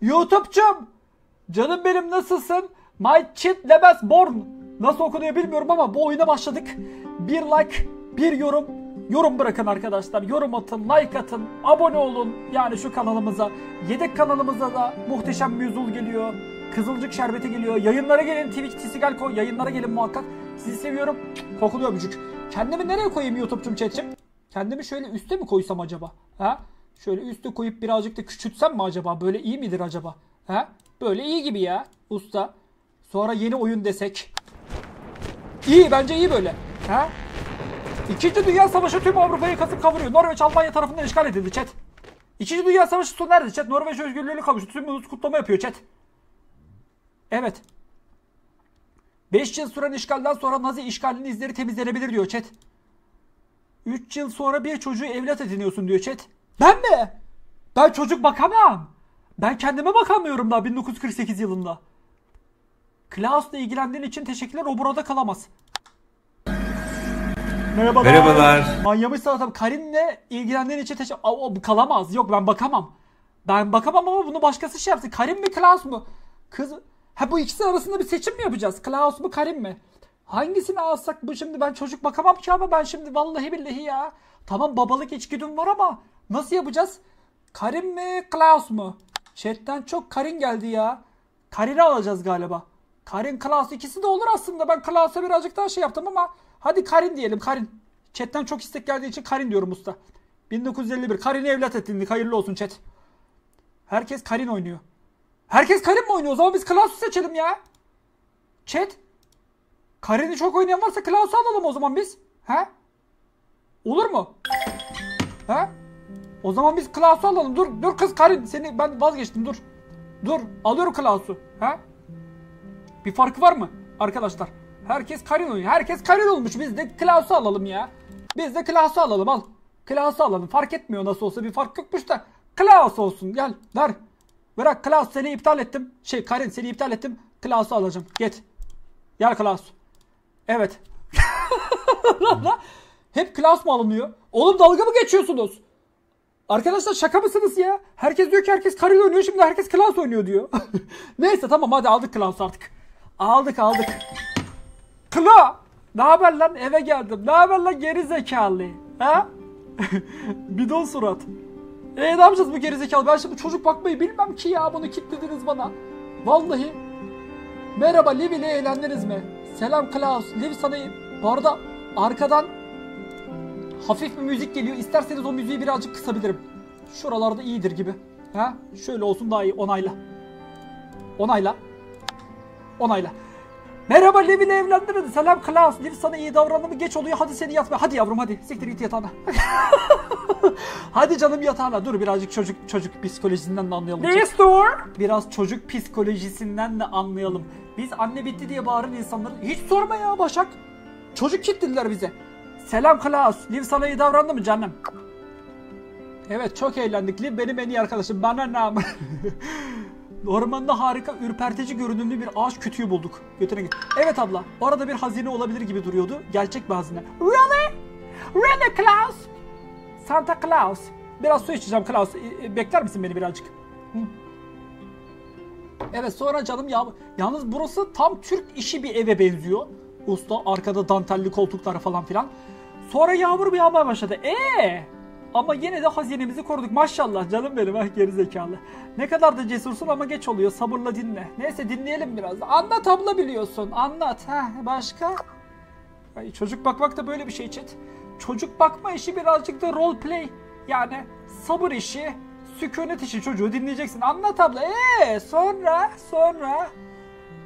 YouTube'cum. Canım benim nasılsın? My Chit Lebes Born. Nasıl okunuyor bilmiyorum ama bu oyuna başladık. Bir like, bir yorum. Yorum bırakın arkadaşlar. Yorum atın, like atın, abone olun. Yani şu kanalımıza. Yedek kanalımıza da muhteşem Müzul geliyor. Kızılcık şerbeti geliyor. Yayınlara gelin Twitch Tisigal koy. Yayınlara gelin muhakkak. Sizi seviyorum. Kokulu öpücük. Kendimi nereye koyayım YouTube'cum chat'cim? Kendimi şöyle üste mi koysam acaba? Ha? Şöyle üste koyup birazcık da küçültsem mi acaba? Böyle iyi midir acaba? Ha? Böyle iyi gibi ya usta. Sonra yeni oyun desek. İyi bence iyi böyle. Ha? İkinci Dünya Savaşı tüm Avrupa'yı kasıp kavuruyor. Norveç Almanya tarafından işgal edildi chat. İkinci Dünya Savaşı sona erdi chat. Norveç özgürlüğünü kavuştu. Tüm ulus kutlama yapıyor chat. Evet. 5 yıl süren işgalden sonra Nazi işgalinin izleri temizlenebilir diyor chat. 3 yıl sonra bir çocuğu evlat ediniyorsun diyor chat. Ben mi? Ben çocuk bakamam. Ben kendime bakamıyorum daha 1948 yılında. Klaus'la ilgilendiğin için teşekkürler. O burada kalamaz. Merhabalar. Merhabalar. Manyamış salatam. Karin'le ilgilendiğin için teşekkür... Aa, O kalamaz. Yok ben bakamam. Ben bakamam ama bunu başkası şey yapsın. Karin mi Klaus mu? Kız... Ha bu ikisi arasında bir seçim mi yapacağız? Klaus mu Karin mi? Hangisini alsak bu şimdi ben çocuk bakamam ki ama ben şimdi vallahi billahi ya. Tamam babalık içgüdüm var ama nasıl yapacağız? Karin mi Klaus mu? Chat'ten çok Karin geldi ya. Karin'i alacağız galiba. Karin Klaus ikisi de olur aslında. Ben Klaus'a birazcık daha şey yaptım ama hadi Karin diyelim Karin. Chat'ten çok istek geldiği için Karin diyorum usta. 1951 Karin'i evlat ettindik. Hayırlı olsun chat. Herkes Karin oynuyor. Herkes Karin mi oynuyor? O zaman biz Klaus'u seçelim ya. Chat. Karin'i çok oynayan varsa Klaus'u alalım o zaman biz. He? Olur mu? He? O zaman biz Klaus'u alalım. Dur dur kız Karin seni ben vazgeçtim dur. Dur alıyorum Klaus'u. He? Bir farkı var mı arkadaşlar? Herkes Karin oynuyor. Herkes Karin olmuş. Biz de Klaus'u alalım ya. Biz de Klaus'u alalım al. Klaus'u alalım. Fark etmiyor nasıl olsa bir fark yokmuş da. Klaus olsun gel ver. Bırak Klaus seni iptal ettim. Şey Karin seni iptal ettim. Klaus'u alacağım. Git. Gel Klaus. Evet. Hep Klaus mu alınıyor? Oğlum dalga mı geçiyorsunuz? Arkadaşlar şaka mısınız ya? Herkes diyor ki herkes Karil oynuyor şimdi herkes Klaus oynuyor diyor. Neyse tamam hadi aldık Klaus artık. Aldık aldık. Kla! Ne haber lan eve geldim. Ne haber lan geri zekalı? Ha? Bidon surat. E ne yapacağız bu geri zekalı? Ben şimdi çocuk bakmayı bilmem ki ya bunu kilitlediniz bana. Vallahi. Merhaba Liv ile eğlendiniz mi? Selam Klaus. Liv sana bu arada arkadan hafif bir müzik geliyor. İsterseniz o müziği birazcık kısabilirim. Şuralarda iyidir gibi. Ha? Şöyle olsun daha iyi. Onayla. Onayla. Onayla. Merhaba Liv ile evlendiniz. Selam Klaus. Liv sana iyi davrandı mı? Geç oluyor. Hadi seni yatma. Hadi yavrum hadi. Siktir git yatağına. hadi canım yatağına. Dur birazcık çocuk çocuk psikolojisinden de anlayalım. Destur. Biraz çocuk psikolojisinden de anlayalım. Biz anne bitti diye bağıran insanları hiç sorma ya Başak. Çocuk kitlediler bize. Selam Klaus. Liv sana iyi davrandı mı canım? Evet çok eğlendik. Liv benim en iyi arkadaşım. Bana ne ama. Ormanda harika ürpertici görünümlü bir ağaç kütüğü bulduk. Götüne git. Evet abla. Orada bir hazine olabilir gibi duruyordu. Gerçek bir hazine. Really? Really Klaus? Santa Claus. Biraz su içeceğim Klaus. Bekler misin beni birazcık? Evet sonra canım ya yalnız burası tam Türk işi bir eve benziyor. Usta arkada dantelli koltuklar falan filan. Sonra yağmur bir yağmaya başladı. Ee, ama yine de hazinemizi koruduk. Maşallah canım benim ah gerizekalı. Ne kadar da cesursun ama geç oluyor. Sabırla dinle. Neyse dinleyelim biraz. Anlat abla biliyorsun. Anlat. Ha başka? Ay, çocuk bakmak da böyle bir şey chat. Çocuk bakma işi birazcık da role play. Yani sabır işi, sükunet işi çocuğu dinleyeceksin. Anlat abla. Ee sonra sonra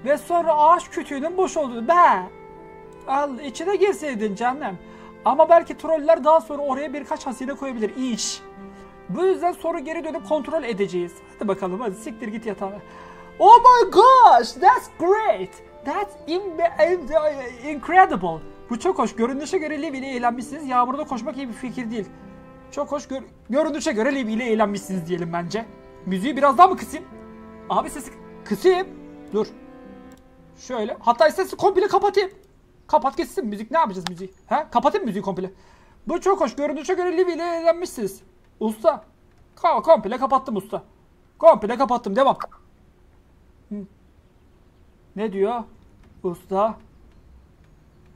ve sonra ağaç kütüğünün boş olduğunu. Be. Al içine girseydin canım. Ama belki troller daha sonra oraya birkaç hazine koyabilir. İyi iş. Bu yüzden sonra geri dönüp kontrol edeceğiz. Hadi bakalım hadi siktir git yatağına. Oh my gosh that's great. That's in- incredible. Bu çok hoş. Görünüşe göre Liv ile eğlenmişsiniz. Yağmurda koşmak iyi bir fikir değil. Çok hoş. Gör- görünüşe göre Liv ile eğlenmişsiniz diyelim bence. Müziği biraz daha mı kısayım? Abi sesi kısayım. Dur. Şöyle. Hatta sesi komple kapatayım. Kapat gitsin. Müzik ne yapacağız müziği? He? Kapatayım müziği komple. Bu çok hoş. Görünüşe göre Liv ile eğlenmişsiniz. Usta. Ka- komple kapattım usta. Komple kapattım. Devam. Hı. Ne diyor? Usta.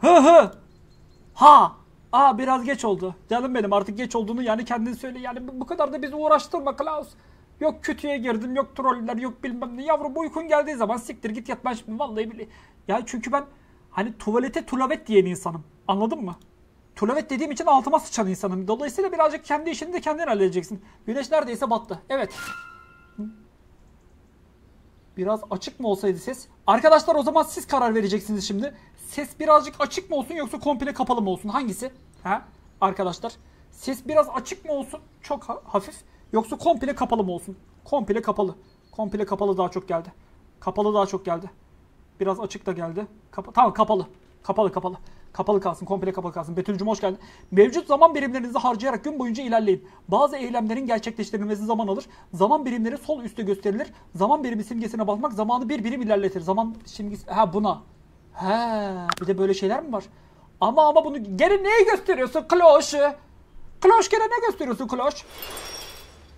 Hı hı. Ha. Aa biraz geç oldu. Canım benim artık geç olduğunu yani kendin söyle. Yani bu- kadar da bizi uğraştırma Klaus. Yok kötüye girdim, yok troller, yok bilmem ne. Yavrum uykun geldiği zaman siktir git yat şimdi vallahi billahi. Ya çünkü ben hani tuvalete tulavet diyen insanım. Anladın mı? Tulavet dediğim için altıma sıçan insanım. Dolayısıyla birazcık kendi işini de kendin halledeceksin. Güneş neredeyse battı. Evet. Biraz açık mı olsaydı ses? Arkadaşlar o zaman siz karar vereceksiniz şimdi. Ses birazcık açık mı olsun yoksa komple kapalı mı olsun? Hangisi? Ha? Arkadaşlar. Ses biraz açık mı olsun? Çok ha- hafif. Yoksa komple kapalı mı olsun? Komple kapalı. Komple kapalı daha çok geldi. Kapalı daha çok geldi. Biraz açık da geldi. Kapa- tamam kapalı. Kapalı kapalı. Kapalı kalsın. Komple kapalı kalsın. Betül'cüm hoş geldin. Mevcut zaman birimlerinizi harcayarak gün boyunca ilerleyin. Bazı eylemlerin gerçekleştirilmesi zaman alır. Zaman birimleri sol üstte gösterilir. Zaman birimi simgesine basmak zamanı bir birim ilerletir. Zaman simgesi... Ha buna. He. Bir de böyle şeyler mi var? Ama ama bunu gene neyi gösteriyorsun Kloş? Kloş gene ne gösteriyorsun Kloş?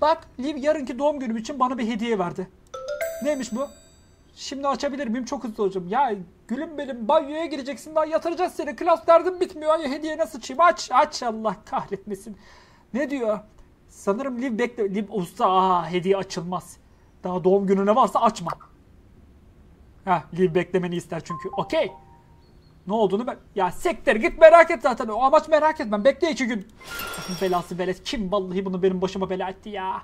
Bak Liv yarınki doğum günüm için bana bir hediye verdi. Neymiş bu? Şimdi açabilir miyim? Çok hızlı olacağım. Ya gülüm benim banyoya gireceksin daha yatıracağız seni. Klas derdim bitmiyor. Ay hediyene sıçayım. Aç aç Allah kahretmesin. Ne diyor? Sanırım Liv bekle. Liv usta aa hediye açılmaz. Daha doğum gününe varsa açma. Ha Liv beklemeni ister çünkü. Okey. Ne olduğunu ben... Ya sektir git merak et zaten. O amaç merak etmem. Bekle iki gün. Belası belet. Kim vallahi bunu benim başıma bela etti ya.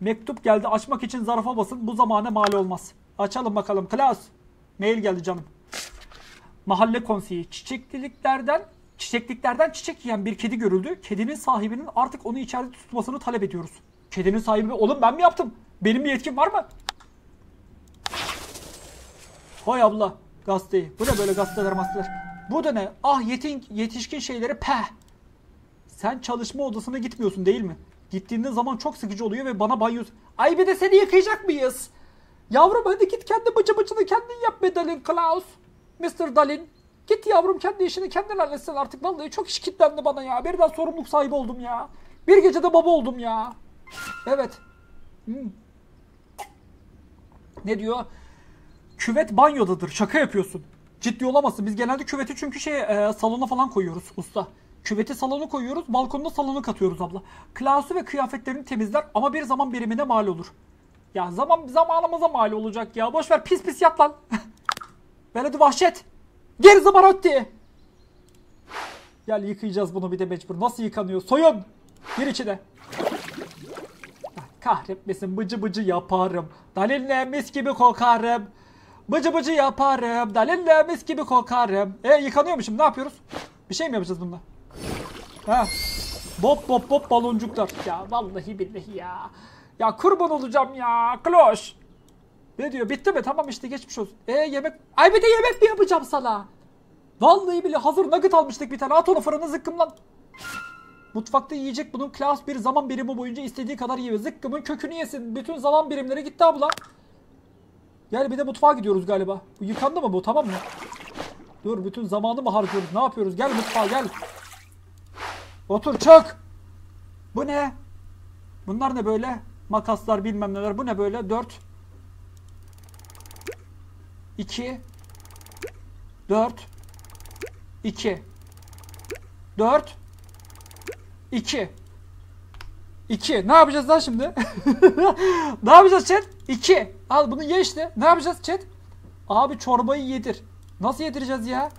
Mektup geldi. Açmak için zarafa basın. Bu zamana mal olmaz. Açalım bakalım. Klaus. Mail geldi canım. Mahalle konseyi. Çiçekliliklerden çiçekliklerden çiçek yiyen bir kedi görüldü. Kedinin sahibinin artık onu içeride tutmasını talep ediyoruz. Kedinin sahibi oğlum ben mi yaptım? Benim bir yetkim var mı? Hay abla gazeteyi. Bu ne böyle gazeteler masteler? Bu da ne? Ah yetin, yetişkin şeyleri peh. Sen çalışma odasına gitmiyorsun değil mi? Gittiğinde zaman çok sıkıcı oluyor ve bana banyo... Ay bir de seni yıkayacak mıyız? Yavrum hadi git kendi bıcı bıcını kendin yap be Dalin Klaus. Mr. Dalin. Git yavrum kendi işini kendin halletsen artık. Vallahi çok iş kitlendi bana ya. Birden sorumluluk sahibi oldum ya. Bir gecede baba oldum ya. Evet. Hmm. Ne diyor? Küvet banyodadır. Şaka yapıyorsun. Ciddi olamazsın. Biz genelde küveti çünkü şey e, salona falan koyuyoruz usta. Küveti salonu koyuyoruz. Balkonda salonu katıyoruz abla. Klasu ve kıyafetlerini temizler ama bir zaman birimine mal olur. Ya zaman zamanımıza mal olacak ya. Boş ver pis pis yat lan. Veledi vahşet. Geri Zamarotti. Gel yıkayacağız bunu bir de mecbur. Nasıl yıkanıyor? Soyun. Gir içine. Ah, Kahretmesin bıcı bıcı yaparım. Dalinle mis gibi kokarım. Bıcı bıcı yaparım. Dalinle mis gibi kokarım. E yıkanıyormuşum ne yapıyoruz? Bir şey mi yapacağız bunda? Ha. Bop bop bop baloncuklar. Ya vallahi billahi ya. Ya kurban olacağım ya. Kloş. Ne diyor? Bitti mi? Tamam işte geçmiş olsun. E yemek... Ay bir de yemek mi yapacağım sana? Vallahi bile hazır nugget almıştık bir tane. At onu fırına zıkkım lan. Mutfakta yiyecek bunun klas bir zaman birimi boyunca istediği kadar yiyor. Zıkkımın kökünü yesin. Bütün zaman birimleri gitti abla. Yani bir de mutfağa gidiyoruz galiba. Bu yıkandı mı bu tamam mı? Dur bütün zamanı mı harcıyoruz? Ne yapıyoruz? Gel mutfağa gel. Otur çök. Bu ne? Bunlar ne böyle? Makaslar bilmem neler. Bu ne böyle? 4 2 4 2 4 2 2 Ne yapacağız lan şimdi? ne yapacağız chat? 2 Al bunu ye işte. Ne yapacağız chat? Abi çorbayı yedir. Nasıl yedireceğiz ya?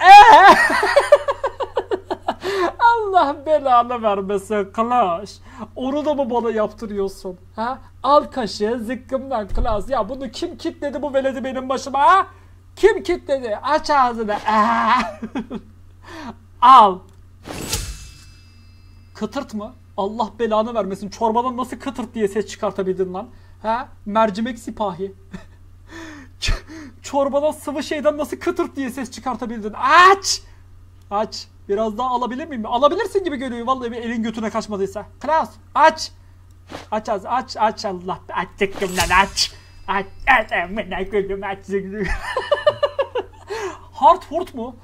Eee? Allah belanı vermesin Klaş. Onu da mı bana yaptırıyorsun? Ha? Al kaşığı zıkkımdan Klaş. Ya bunu kim kitledi bu veledi benim başıma ha? Kim kitledi? Aç ağzını. Al. Kıtırt mı? Allah belanı vermesin. Çorbadan nasıl kıtırt diye ses çıkartabildin lan? Ha? Mercimek sipahi. Çorbadan sıvı şeyden nasıl kıtırt diye ses çıkartabildin? Aç! Aç. Biraz daha alabilir miyim? Alabilirsin gibi görünüyor vallahi bir elin götüne kaçmadıysa. Klaus aç. Aç aç aç aç Allah. Aç zıkkımdan aç. Aç aç amına koydum aç. Hartford mu?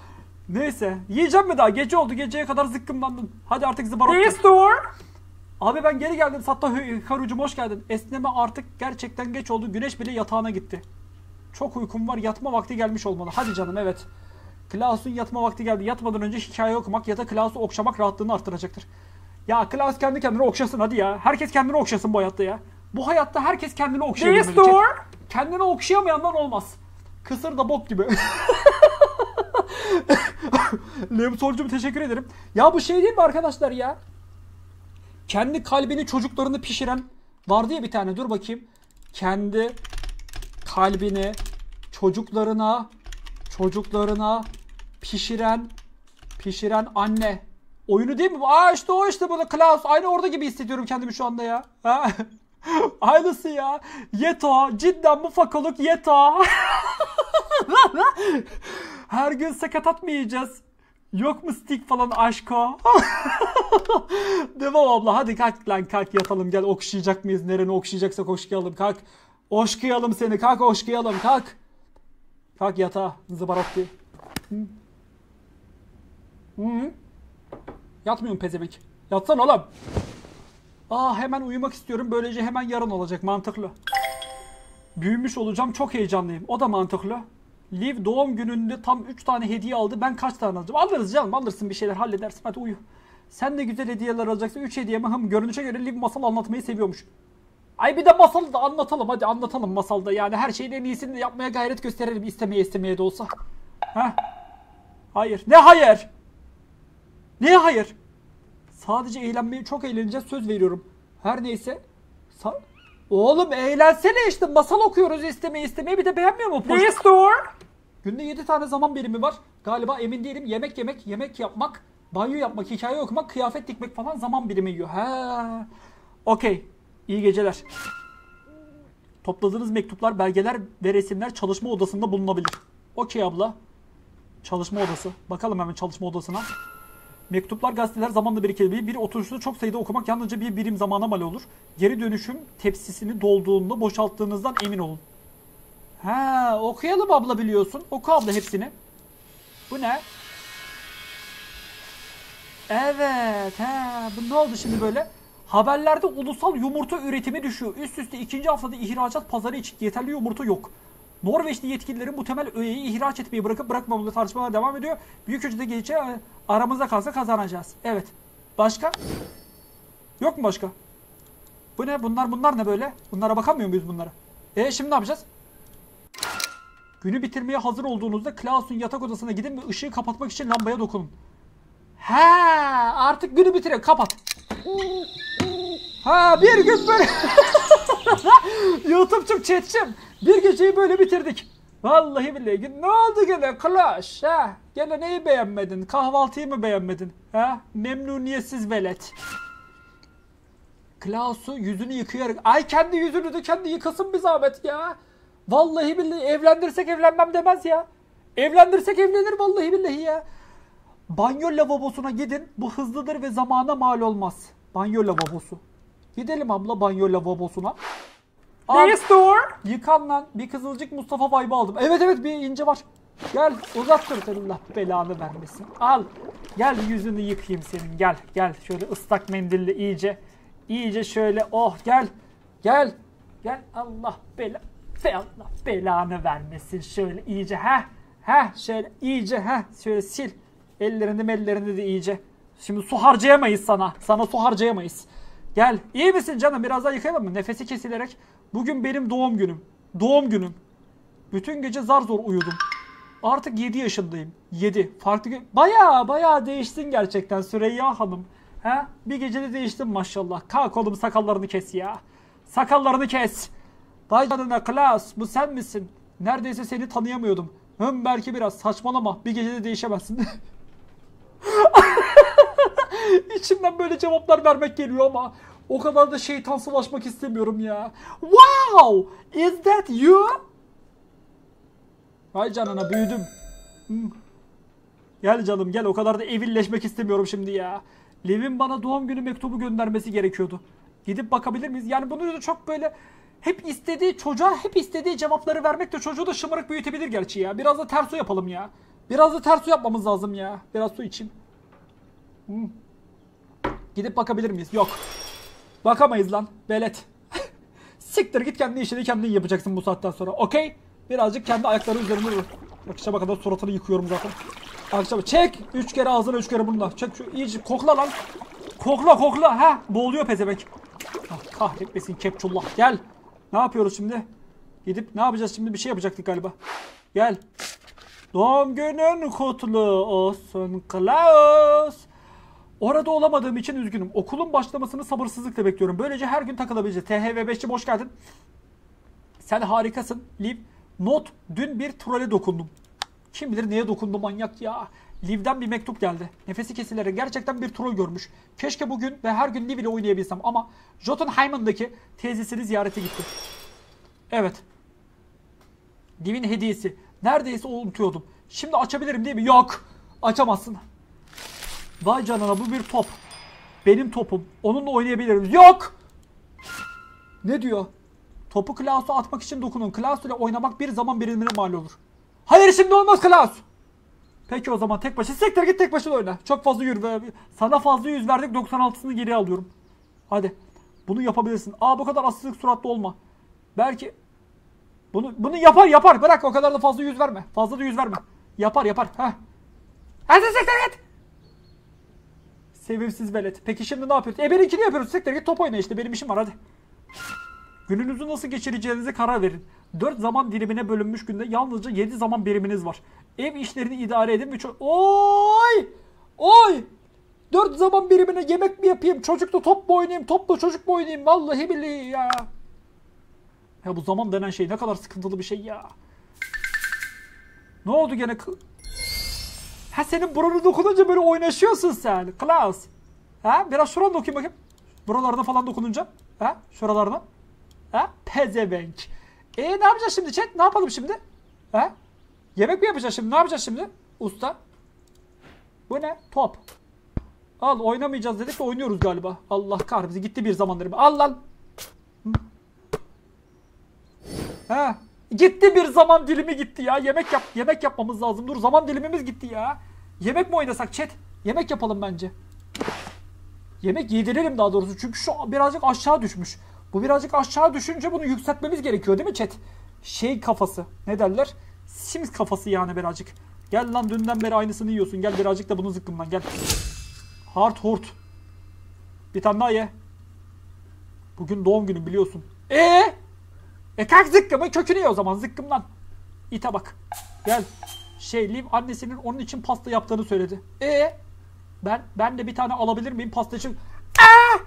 Neyse. Yiyeceğim mi daha? Gece oldu. Geceye kadar zıkkımlandın. Hadi artık zıbarot. Door? Abi ben geri geldim. Satta Hikaru'cum hoş geldin. Esneme artık gerçekten geç oldu. Güneş bile yatağına gitti. Çok uykum var. Yatma vakti gelmiş olmalı. Hadi canım evet. Klaus'un yatma vakti geldi. Yatmadan önce hikaye okumak ya da Klaus'u okşamak rahatlığını arttıracaktır. Ya Klaus kendi kendine okşasın hadi ya. Herkes kendini okşasın bu hayatta ya. Bu hayatta herkes kendini okşayabilmeli. Destur. Kendini okşayamayandan olmaz. Kısır da bok gibi. Lem Solcum teşekkür ederim. Ya bu şey değil mi arkadaşlar ya? Kendi kalbini çocuklarını pişiren vardı ya bir tane dur bakayım. Kendi kalbini çocuklarına çocuklarına pişiren pişiren anne. Oyunu değil mi? Aa işte o işte burada Klaus. Aynı orada gibi hissediyorum kendimi şu anda ya. Ha? Aynısı ya. Yeto. Cidden bu fakoluk Yeto. Her gün sakatat mı yiyeceğiz? Yok mu stick falan aşko? Devam abla hadi kalk lan kalk yatalım gel okşayacak mıyız? Nereni okşayacaksak okşayalım kalk. Oşkayalım seni kalk oşkayalım kalk. Kalk yatağa zıbarotti. Hı. Hı. Yatmıyorum pezemek. Yatsana oğlum. Aa hemen uyumak istiyorum. Böylece hemen yarın olacak. Mantıklı. Büyümüş olacağım. Çok heyecanlıyım. O da mantıklı. Liv doğum gününde tam 3 tane hediye aldı. Ben kaç tane alacağım? Alırız canım. Alırsın bir şeyler halledersin. Hadi uyu. Sen de güzel hediyeler alacaksın. 3 hediye mi? Hım görünüşe göre Liv masal anlatmayı seviyormuş. Ay bir de masalı da anlatalım. Hadi anlatalım masalda. Yani her şeyin en iyisini yapmaya gayret gösterelim. istemeye istemeye de olsa. Heh. Hayır. Ne hayır? Ne hayır? Sadece eğlenmeye çok eğleneceğiz söz veriyorum. Her neyse. Sa- Oğlum eğlensene işte masal okuyoruz istemeye istemeye bir de beğenmiyor mu? Poş- Destur. Günde 7 tane zaman birimi var. Galiba emin değilim. Yemek yemek, yemek yapmak, banyo yapmak, hikaye okumak, kıyafet dikmek falan zaman birimi yiyor. He. Okey. İyi geceler. Topladığınız mektuplar, belgeler ve resimler çalışma odasında bulunabilir. Okey abla. Çalışma odası. Bakalım hemen çalışma odasına. Mektuplar, gazeteler zamanla birikebilir. Bir oturuşta çok sayıda okumak yalnızca bir birim zamana mal olur. Geri dönüşüm tepsisini dolduğunda boşalttığınızdan emin olun. Ha, okuyalım abla biliyorsun. Oku abla hepsini. Bu ne? Evet, he. Bu ne oldu şimdi böyle? Haberlerde ulusal yumurta üretimi düşüyor. Üst üste ikinci haftada ihracat pazarı için yeterli yumurta yok. Norveçli yetkililerin bu temel öğeyi ihraç etmeyi bırakıp bırakmamalı tartışmalar devam ediyor. Büyük ölçüde gece e, aramızda kalsa kazanacağız. Evet. Başka? Yok mu başka? Bu ne? Bunlar bunlar ne böyle? Bunlara bakamıyor muyuz bunlara? E şimdi ne yapacağız? Günü bitirmeye hazır olduğunuzda Klaus'un yatak odasına gidin ve ışığı kapatmak için lambaya dokunun. He, artık günü bitiriyor. Kapat. Ha bir gün böyle. YouTube'cum chat'cim. Bir geceyi böyle bitirdik. Vallahi billahi. Ne oldu gene Klaus? Ha? Gene neyi beğenmedin? Kahvaltıyı mı beğenmedin? Ha? Memnuniyetsiz velet. Klaus'u yüzünü yıkayarak... Ay kendi yüzünü de kendi yıkasın bir zahmet ya. Vallahi billahi evlendirsek evlenmem demez ya. Evlendirsek evlenir vallahi billahi ya. Banyo lavabosuna gidin. Bu hızlıdır ve zamana mal olmaz. Banyo lavabosu. Gidelim abla banyo lavabosuna. Destur. yıkan lan. Bir kızılcık Mustafa vibe'ı aldım. Evet evet bir ince var. Gel uzattır Allah belanı vermesin. Al. Gel yüzünü yıkayayım senin. Gel gel şöyle ıslak mendille iyice. İyice şöyle oh gel. Gel. Gel Allah bela. Fe Allah belanı vermesin. Şöyle iyice ha. Ha şöyle iyice ha. Şöyle sil. Ellerini ellerini de iyice. Şimdi su harcayamayız sana. Sana su harcayamayız. Gel. İyi misin canım? Biraz daha yıkayalım mı? Nefesi kesilerek. Bugün benim doğum günüm. Doğum günüm. Bütün gece zar zor uyudum. Artık 7 yaşındayım. 7. Farklı Baya baya değiştin gerçekten Süreyya Hanım. He? Bir gecede değiştin maşallah. Kalk oğlum sakallarını kes ya. Sakallarını kes. Vay canına Klaus bu sen misin? Neredeyse seni tanıyamıyordum. Hım belki biraz saçmalama. Bir gecede değişemezsin. İçimden böyle cevaplar vermek geliyor ama o kadar da şeytansılaşmak istemiyorum ya. Wow! Is that you? Vay canına büyüdüm. Hmm. Gel canım gel o kadar da evilleşmek istemiyorum şimdi ya. Liv'in bana doğum günü mektubu göndermesi gerekiyordu. Gidip bakabilir miyiz? Yani bunu da çok böyle hep istediği çocuğa hep istediği cevapları vermek de çocuğu da şımarık büyütebilir gerçi ya. Biraz da ters su yapalım ya. Biraz da ters su yapmamız lazım ya. Biraz su içeyim. Hmm. Gidip bakabilir miyiz? Yok. Bakamayız lan. Belet. Siktir git kendi işini kendin yapacaksın bu saatten sonra. Okey? Birazcık kendi ayakları üzerinde dur. Akşama kadar suratını yıkıyorum zaten. Akşama çek. Üç kere ağzına üç kere burnuna. Çek şu iyice kokla lan. Kokla kokla. Ha boğuluyor pezevenk. Ah, kahretmesin kepçullah. Gel. Ne yapıyoruz şimdi? Gidip ne yapacağız şimdi? Bir şey yapacaktık galiba. Gel. Doğum günün kutlu olsun Klaus. Orada olamadığım için üzgünüm. Okulun başlamasını sabırsızlıkla bekliyorum. Böylece her gün takılabileceğiz. THV5'ci hoş geldin. Sen harikasın. Liv. Not. Dün bir trole dokundum. Kim bilir neye dokundu manyak ya. Liv'den bir mektup geldi. Nefesi kesilerek gerçekten bir troll görmüş. Keşke bugün ve her gün Liv ile oynayabilsem ama Jotunheim'ındaki teyzesini ziyarete gitti. Evet. Liv'in hediyesi. Neredeyse unutuyordum. Şimdi açabilirim değil mi? Yok. Açamazsın. Vay canına bu bir top. Benim topum. Onunla oynayabilirim. Yok. Ne diyor? Topu Klaus'a atmak için dokunun. Klaus ile oynamak bir zaman birimine mal olur. Hayır şimdi olmaz Klaus. Peki o zaman tek başına siktir git tek başına oyna. Çok fazla yürü. Sana fazla yüz verdik 96'sını geri alıyorum. Hadi. Bunu yapabilirsin. Aa bu kadar asılık suratlı olma. Belki bunu bunu yapar yapar. Bırak o kadar da fazla yüz verme. Fazla da yüz verme. Yapar yapar. Heh. Hadi siktir git. Sevimsiz velet. Peki şimdi ne yapıyoruz? E benimkini yapıyoruz. Siktir git top oyna işte. Benim işim var hadi. Gününüzü nasıl geçireceğinize karar verin. 4 zaman dilimine bölünmüş günde yalnızca 7 zaman biriminiz var. Ev işlerini idare edin ve ço- Oy! Oy! 4 zaman birimine yemek mi yapayım? Çocukla top mu oynayayım? Topla çocuk mu oynayayım? Vallahi billahi ya. Ya bu zaman denen şey ne kadar sıkıntılı bir şey ya. Ne oldu gene? Ha senin buranı dokununca böyle oynaşıyorsun sen. Klaus. Ha biraz şurana dokuyayım bakayım. Buralarına falan dokununca. Ha şuralarına. Ha pezevenk. E ne yapacağız şimdi chat? Ne yapalım şimdi? Ha? Yemek mi yapacağız şimdi? Ne yapacağız şimdi? Usta. Bu ne? Top. Al oynamayacağız dedik de oynuyoruz galiba. Allah kahretsin gitti bir zamanları. Al lan. Ha. Gitti bir zaman dilimi gitti ya. Yemek yap yemek yapmamız lazım. Dur zaman dilimimiz gitti ya. Yemek mi oynasak chat? Yemek yapalım bence. Yemek yedirelim daha doğrusu. Çünkü şu birazcık aşağı düşmüş. Bu birazcık aşağı düşünce bunu yükseltmemiz gerekiyor değil mi chat? Şey kafası. Ne derler? Sims kafası yani birazcık. Gel lan dünden beri aynısını yiyorsun. Gel birazcık da bunu zıkkımdan gel. Hard hurt. Bir tane daha ye. Bugün doğum günü biliyorsun. E E kalk zıkkımı kökünü ye o zaman zıkkımdan. İte bak. Gel. Şey Liv annesinin onun için pasta yaptığını söyledi. E ben ben de bir tane alabilir miyim pasta için? Aa!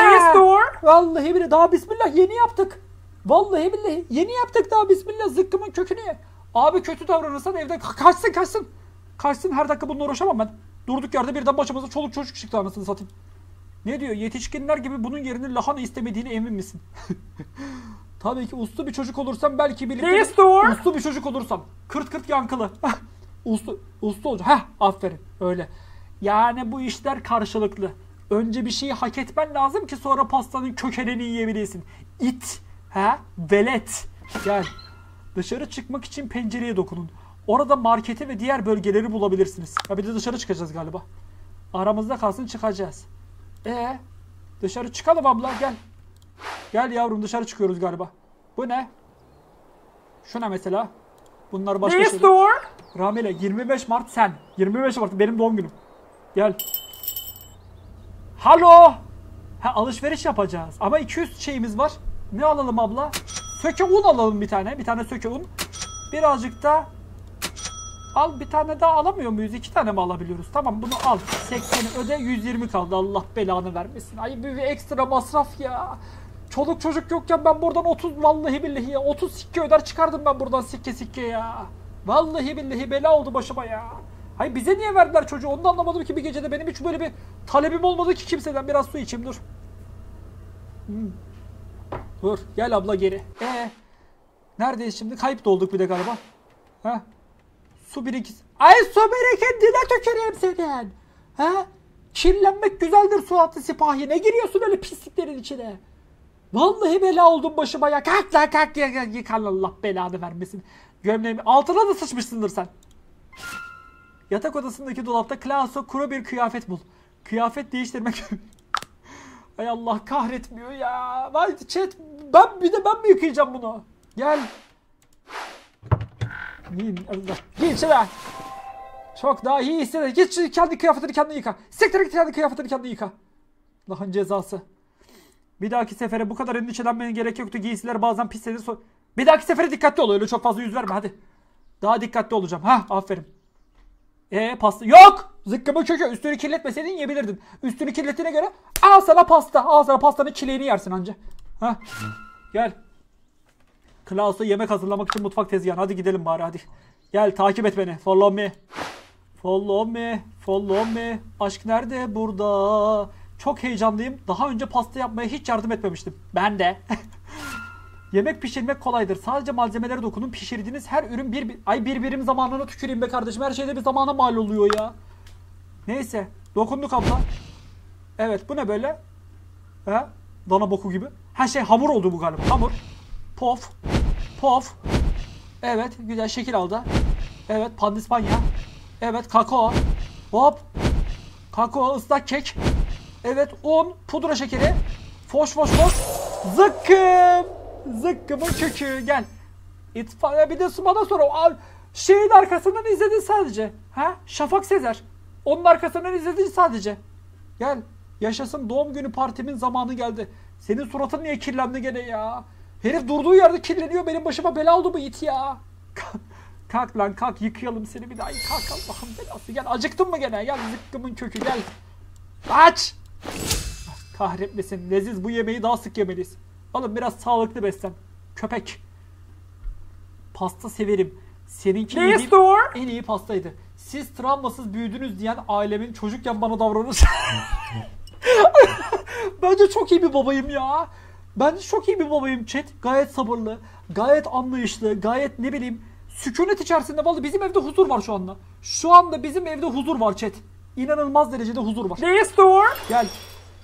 Aa! Vallahi bile daha bismillah yeni yaptık. Vallahi billahi yeni yaptık daha bismillah zıkkımın kökünü. Abi kötü davranırsan evden ka- kaçsın kaçsın. Kaçsın her dakika bununla uğraşamam ben. Durduk yerde birden başımıza çoluk çocuk çıktı anasını satayım. Ne diyor? Yetişkinler gibi bunun yerine lahana istemediğine emin misin? Tabii ki uslu bir çocuk olursam belki birlikte... Uslu bir çocuk olursam. Kırt kırt yankılı. uslu, uslu olacak. Heh aferin öyle. Yani bu işler karşılıklı. Önce bir şeyi hak etmen lazım ki sonra pastanın kökenini yiyebilirsin. İt. Ha? Velet. Gel. Dışarı çıkmak için pencereye dokunun. Orada marketi ve diğer bölgeleri bulabilirsiniz. Ha bir de dışarı çıkacağız galiba. Aramızda kalsın çıkacağız. E dışarı çıkalım abla gel. Gel yavrum dışarı çıkıyoruz galiba. Bu ne? Şu ne mesela? Bunlar başka şeyler. Ramile 25 Mart sen. 25 Mart benim doğum günüm. Gel. Halo. Ha alışveriş yapacağız. Ama 200 şeyimiz var. Ne alalım abla? Söke un alalım bir tane. Bir tane söke un. Birazcık da Al bir tane daha alamıyor muyuz? İki tane mi alabiliyoruz? Tamam bunu al. 80'i öde 120 kaldı. Allah belanı vermesin. Ay bir, bir ekstra masraf ya. Çoluk çocuk yokken ben buradan 30 vallahi billahi ya 30 sikke öder çıkardım ben buradan sikke sikke ya. Vallahi billahi bela oldu başıma ya. Hayır bize niye verdiler çocuğu onu da anlamadım ki bir gecede benim hiç böyle bir talebim olmadı ki kimseden biraz su içeyim dur. Hmm. Dur gel abla geri. Ee, neredeyiz şimdi? Kayıp da olduk bir de galiba. Ha? Su birikisi. Ay su birikintine tüküreyim senin. Ha? Kirlenmek güzeldir suatlı sipahi. Ne giriyorsun öyle pisliklerin içine? Vallahi bela oldum başıma ya. Kalk lan kalk ya. Yıkan Allah belanı vermesin. Gömleğimi altına da sıçmışsındır sen. Yatak odasındaki dolapta Klaus'a kuru bir kıyafet bul. Kıyafet değiştirmek... Ay Allah kahretmiyor ya. Vay chat ben bir de ben mi yıkayacağım bunu? Gel. Giyin Allah. Giyin şuna. Çok daha iyi hisseder. Git kendi kıyafetini kendin yıka. Siktir git kendi kıyafetini kendin yıka. Allah'ın cezası. Bir dahaki sefere bu kadar endişelenmene gerek yoktu. Giysiler bazen pislenir. So- bir dahaki sefere dikkatli ol. Öyle çok fazla yüz verme hadi. Daha dikkatli olacağım. Ha aferin. Ee pasta yok. Zıkkımı kökü. Üstünü kirletmeseydin yiyebilirdin. Üstünü kirlettiğine göre al sana pasta. Al sana pastanın çileğini yersin anca. Ha. Gel. Klaus'a yemek hazırlamak için mutfak tezgahına. Hadi gidelim bari hadi. Gel takip et beni. Follow me. Follow me. Follow me. Aşk nerede? Burada. Çok heyecanlıyım. Daha önce pasta yapmaya hiç yardım etmemiştim. Ben de. Yemek pişirmek kolaydır. Sadece malzemelere dokunun. Pişirdiğiniz her ürün bir, ay bir birim zamanına tüküreyim be kardeşim. Her şeyde bir zamana mal oluyor ya. Neyse. Dokunduk abla. Evet bu ne böyle? He? Dana boku gibi. Her şey hamur oldu bu galiba. Hamur. Pof. Pof. Evet güzel şekil aldı. Evet pandispanya. Evet kakao. Hop. Kakao ıslak kek. Evet un, pudra şekeri. Foş foş foş. Zıkkım. Zıkkımın kökü gel. İtfaiye bir de bana sonra al, şeyin arkasından izledin sadece. Ha? Şafak Sezer. Onun arkasından izledin sadece. Gel. Yaşasın doğum günü partimin zamanı geldi. Senin suratın niye kirlendi gene ya? Herif durduğu yerde kirleniyor benim başıma bela oldu bu it ya. kalk lan kalk yıkayalım seni bir daha. Kalk Allah'ın belası gel. Acıktın mı gene? Gel zıkkımın kökü gel. Aç. Kahretmesin. Leziz bu yemeği daha sık yemeliyiz. Oğlum biraz sağlıklı beslen. Köpek. Pasta severim. Seninki yediğim en iyi pastaydı. Siz travmasız büyüdünüz diyen ailemin çocukken bana davranışı. Bence çok iyi bir babayım ya. Bence çok iyi bir babayım chat. Gayet sabırlı, gayet anlayışlı, gayet ne bileyim sükunet içerisinde. Vallahi bizim evde huzur var şu anda. Şu anda bizim evde huzur var chat. İnanılmaz derecede huzur var. Ne store? Gel.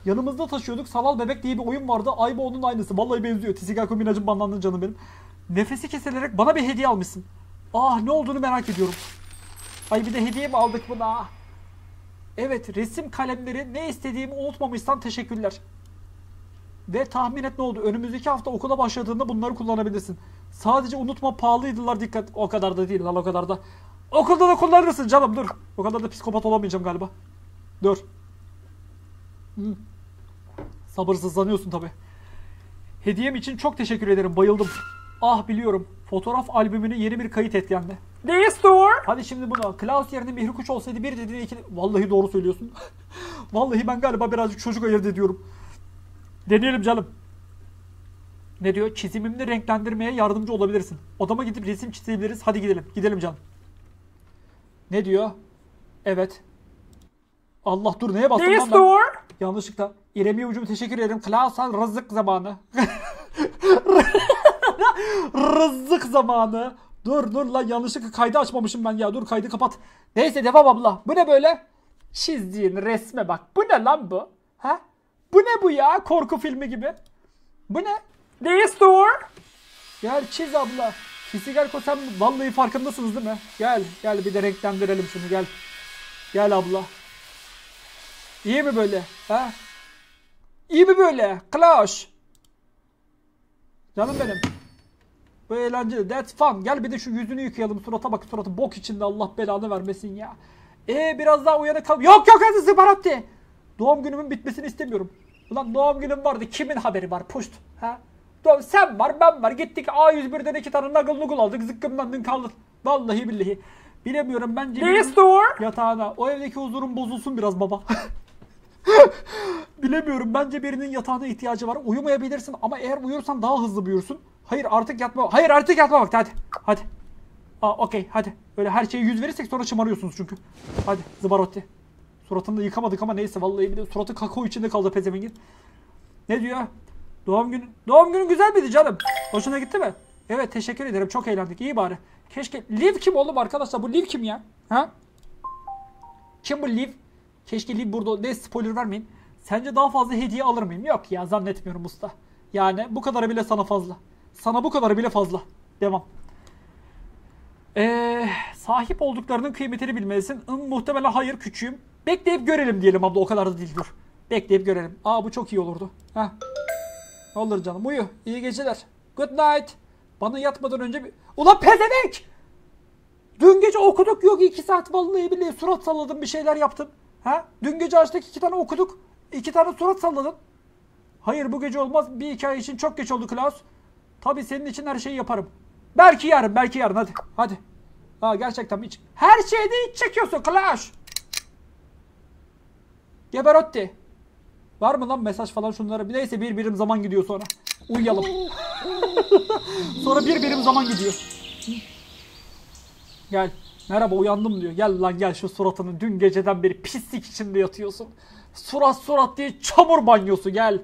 Yanımızda taşıyorduk. Sanal Bebek diye bir oyun vardı. Ayba onun aynısı. Vallahi benziyor. Tisiga Minaj'ın banlandığın canım benim. Nefesi kesilerek bana bir hediye almışsın. Ah ne olduğunu merak ediyorum. Ay bir de hediye mi aldık buna? Evet resim kalemleri ne istediğimi unutmamışsan teşekkürler. Ve tahmin et ne oldu? Önümüzdeki hafta okula başladığında bunları kullanabilirsin. Sadece unutma pahalıydılar dikkat. O kadar da değil lan o kadar da. Okulda da kullanırsın canım dur. O kadar da psikopat olamayacağım galiba. Dur. Hı. Sabırsızlanıyorsun tabi. Hediyem için çok teşekkür ederim. Bayıldım. Ah biliyorum. Fotoğraf albümüne yeni bir kayıt eklendi. Ne store? Hadi şimdi bunu. Klaus yerine Mihri Kuş olsaydı bir dediğine iki... Vallahi doğru söylüyorsun. Vallahi ben galiba birazcık çocuk ayırt ediyorum. Deneyelim canım. Ne diyor? Çizimimle renklendirmeye yardımcı olabilirsin. Odama gidip resim çizebiliriz. Hadi gidelim. Gidelim canım. Ne diyor? Evet. Allah dur neye bastım Ne lan ben? store? Yanlışlıkla. İrem'e ucum teşekkür ederim. Klausal rızık zamanı. rızık zamanı. Dur dur lan yanlışlıkla kaydı açmamışım ben ya. Dur kaydı kapat. Neyse devam abla. Bu ne böyle? Çizdiğin resme bak. Bu ne lan bu? Ha? Bu ne bu ya? Korku filmi gibi. Bu ne? Ne store? Gel çiz abla. Kisigelko sen vallahi farkındasınız değil mi? Gel gel bir de renklendirelim şunu gel. Gel abla. İyi mi böyle? Ha? İyi mi böyle? Klaus. Canım benim. Bu eğlenceli. That's fun. Gel bir de şu yüzünü yıkayalım. Surata bak suratı bok içinde Allah belanı vermesin ya. E biraz daha uyanık kal. Yok yok hadi Zıbaratti. Doğum günümün bitmesini istemiyorum. Ulan doğum günüm vardı. Kimin haberi var? Puşt. Ha? Sen var ben var. Gittik A101'den iki tane nagıl nugul aldık. Zıkkımlandın kaldın. Vallahi billahi. Bilemiyorum bence. Store? Yatağına. O evdeki huzurun bozulsun biraz baba. Bilemiyorum. Bence birinin yatağına ihtiyacı var. Uyumayabilirsin ama eğer uyursan daha hızlı büyürsün. Hayır artık yatma. Hayır artık yatma vakti. Hadi. Hadi. Aa okey hadi. Öyle her şeye yüz verirsek sonra şımarıyorsunuz çünkü. Hadi zıbarotti. Suratını da yıkamadık ama neyse vallahi bir de suratı kakao içinde kaldı pezevengin. Ne diyor? Doğum günü doğum günün güzel miydi canım? Hoşuna gitti mi? Evet teşekkür ederim. Çok eğlendik. İyi bari. Keşke Liv kim oğlum arkadaşlar? Bu Liv kim ya? Ha? Kim bu Liv? Keşke Liv burada ne spoiler vermeyin. Sence daha fazla hediye alır mıyım? Yok ya zannetmiyorum usta. Yani bu kadarı bile sana fazla. Sana bu kadarı bile fazla. Devam. Ee, sahip olduklarının kıymetini bilmelisin. Im, muhtemelen hayır küçüğüm. Bekleyip görelim diyelim abla o kadar da değil dur. Bekleyip görelim. Aa bu çok iyi olurdu. Heh. Ne olur canım uyu. İyi geceler. Good night. Bana yatmadan önce bir... Ulan pezevenk! Dün gece okuduk yok iki saat vallahi billahi surat salladım bir şeyler yaptın. Ha? Dün gece açtık iki tane okuduk. iki tane surat salladın. Hayır bu gece olmaz. Bir hikaye için çok geç oldu Klaus. Tabii senin için her şeyi yaparım. Belki yarın belki yarın hadi. Hadi. Ha gerçekten hiç. Her şeyde hiç çekiyorsun Klaus. Geberotti. Var mı lan mesaj falan şunlara? Bir neyse bir birim zaman gidiyor sonra. Uyuyalım. sonra bir birim zaman gidiyor. Gel. Merhaba uyandım diyor. Gel lan gel şu suratını dün geceden beri pislik içinde yatıyorsun. Surat surat diye çamur banyosu gel.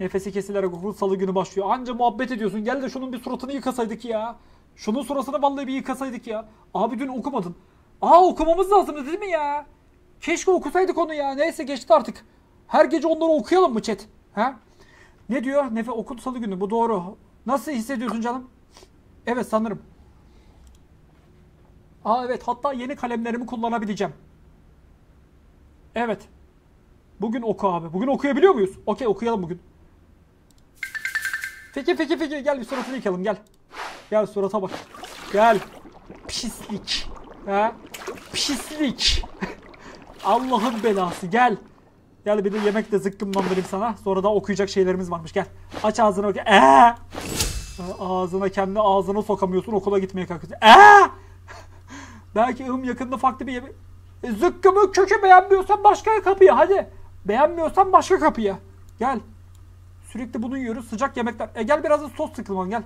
Nefesi kesilerek okul salı günü başlıyor. Anca muhabbet ediyorsun. Gel de şunun bir suratını yıkasaydık ya. Şunun suratını vallahi bir yıkasaydık ya. Abi dün okumadın. Aa okumamız lazımdı değil mi ya? Keşke okusaydık onu ya. Neyse geçti artık. Her gece onları okuyalım mı chat? Ha? Ne diyor? Nefe okul salı günü. Bu doğru. Nasıl hissediyorsun canım? Evet sanırım. Aa evet hatta yeni kalemlerimi kullanabileceğim. Evet. Bugün oku abi. Bugün okuyabiliyor muyuz? Okey okuyalım bugün. Peki peki peki gel bir suratını yıkayalım gel. Gel surata bak. Gel. Pislik. Ha? Pislik. Allah'ın belası gel. Gel bir de yemek de zıkkımlandırayım sana. Sonra da okuyacak şeylerimiz varmış gel. Aç ağzını oku. Ee! Ağzına kendi ağzına sokamıyorsun okula gitmeye kalkıyorsun. Ee! Belki ım yakında farklı bir yemek. E, zıkkımı kökü beğenmiyorsan başka kapıya hadi. Beğenmiyorsan başka kapıya. Gel. Sürekli bunu yiyoruz. Sıcak yemekler. E gel biraz da sos sıkılman gel.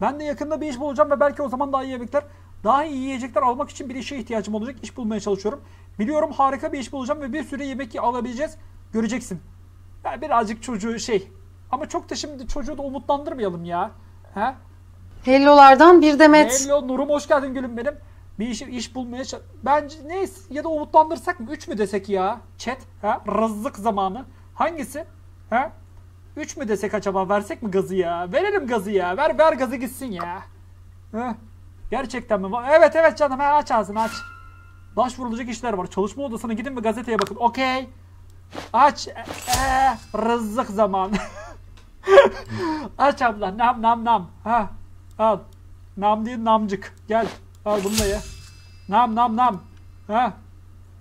Ben de yakında bir iş bulacağım ve belki o zaman daha iyi yemekler, daha iyi yiyecekler almak için bir işe ihtiyacım olacak. İş bulmaya çalışıyorum. Biliyorum harika bir iş bulacağım ve bir sürü yemek alabileceğiz. Göreceksin. Ben birazcık çocuğu şey. Ama çok da şimdi çocuğu da umutlandırmayalım ya. He? Hellolardan bir demet. Hello Nurum hoş geldin gülüm benim. Bir iş, iş bulmaya çalış... Bence neyse ya da umutlandırsak mı? 3 mü desek ya? Chat. Ha? Rızık zamanı. Hangisi? Ha? 3 mü desek acaba? Versek mi gazı ya? Verelim gazı ya. Ver ver gazı gitsin ya. Ha? Gerçekten mi? Evet evet canım. Ha, aç ağzını aç. Başvurulacak işler var. Çalışma odasına gidin ve gazeteye bakın. Okey. Aç. E, e, rızık zamanı. aç abla. Nam nam nam. Ha. Al. Nam değil namcık. Gel. Al bunu da ye. Nam nam nam. Ha.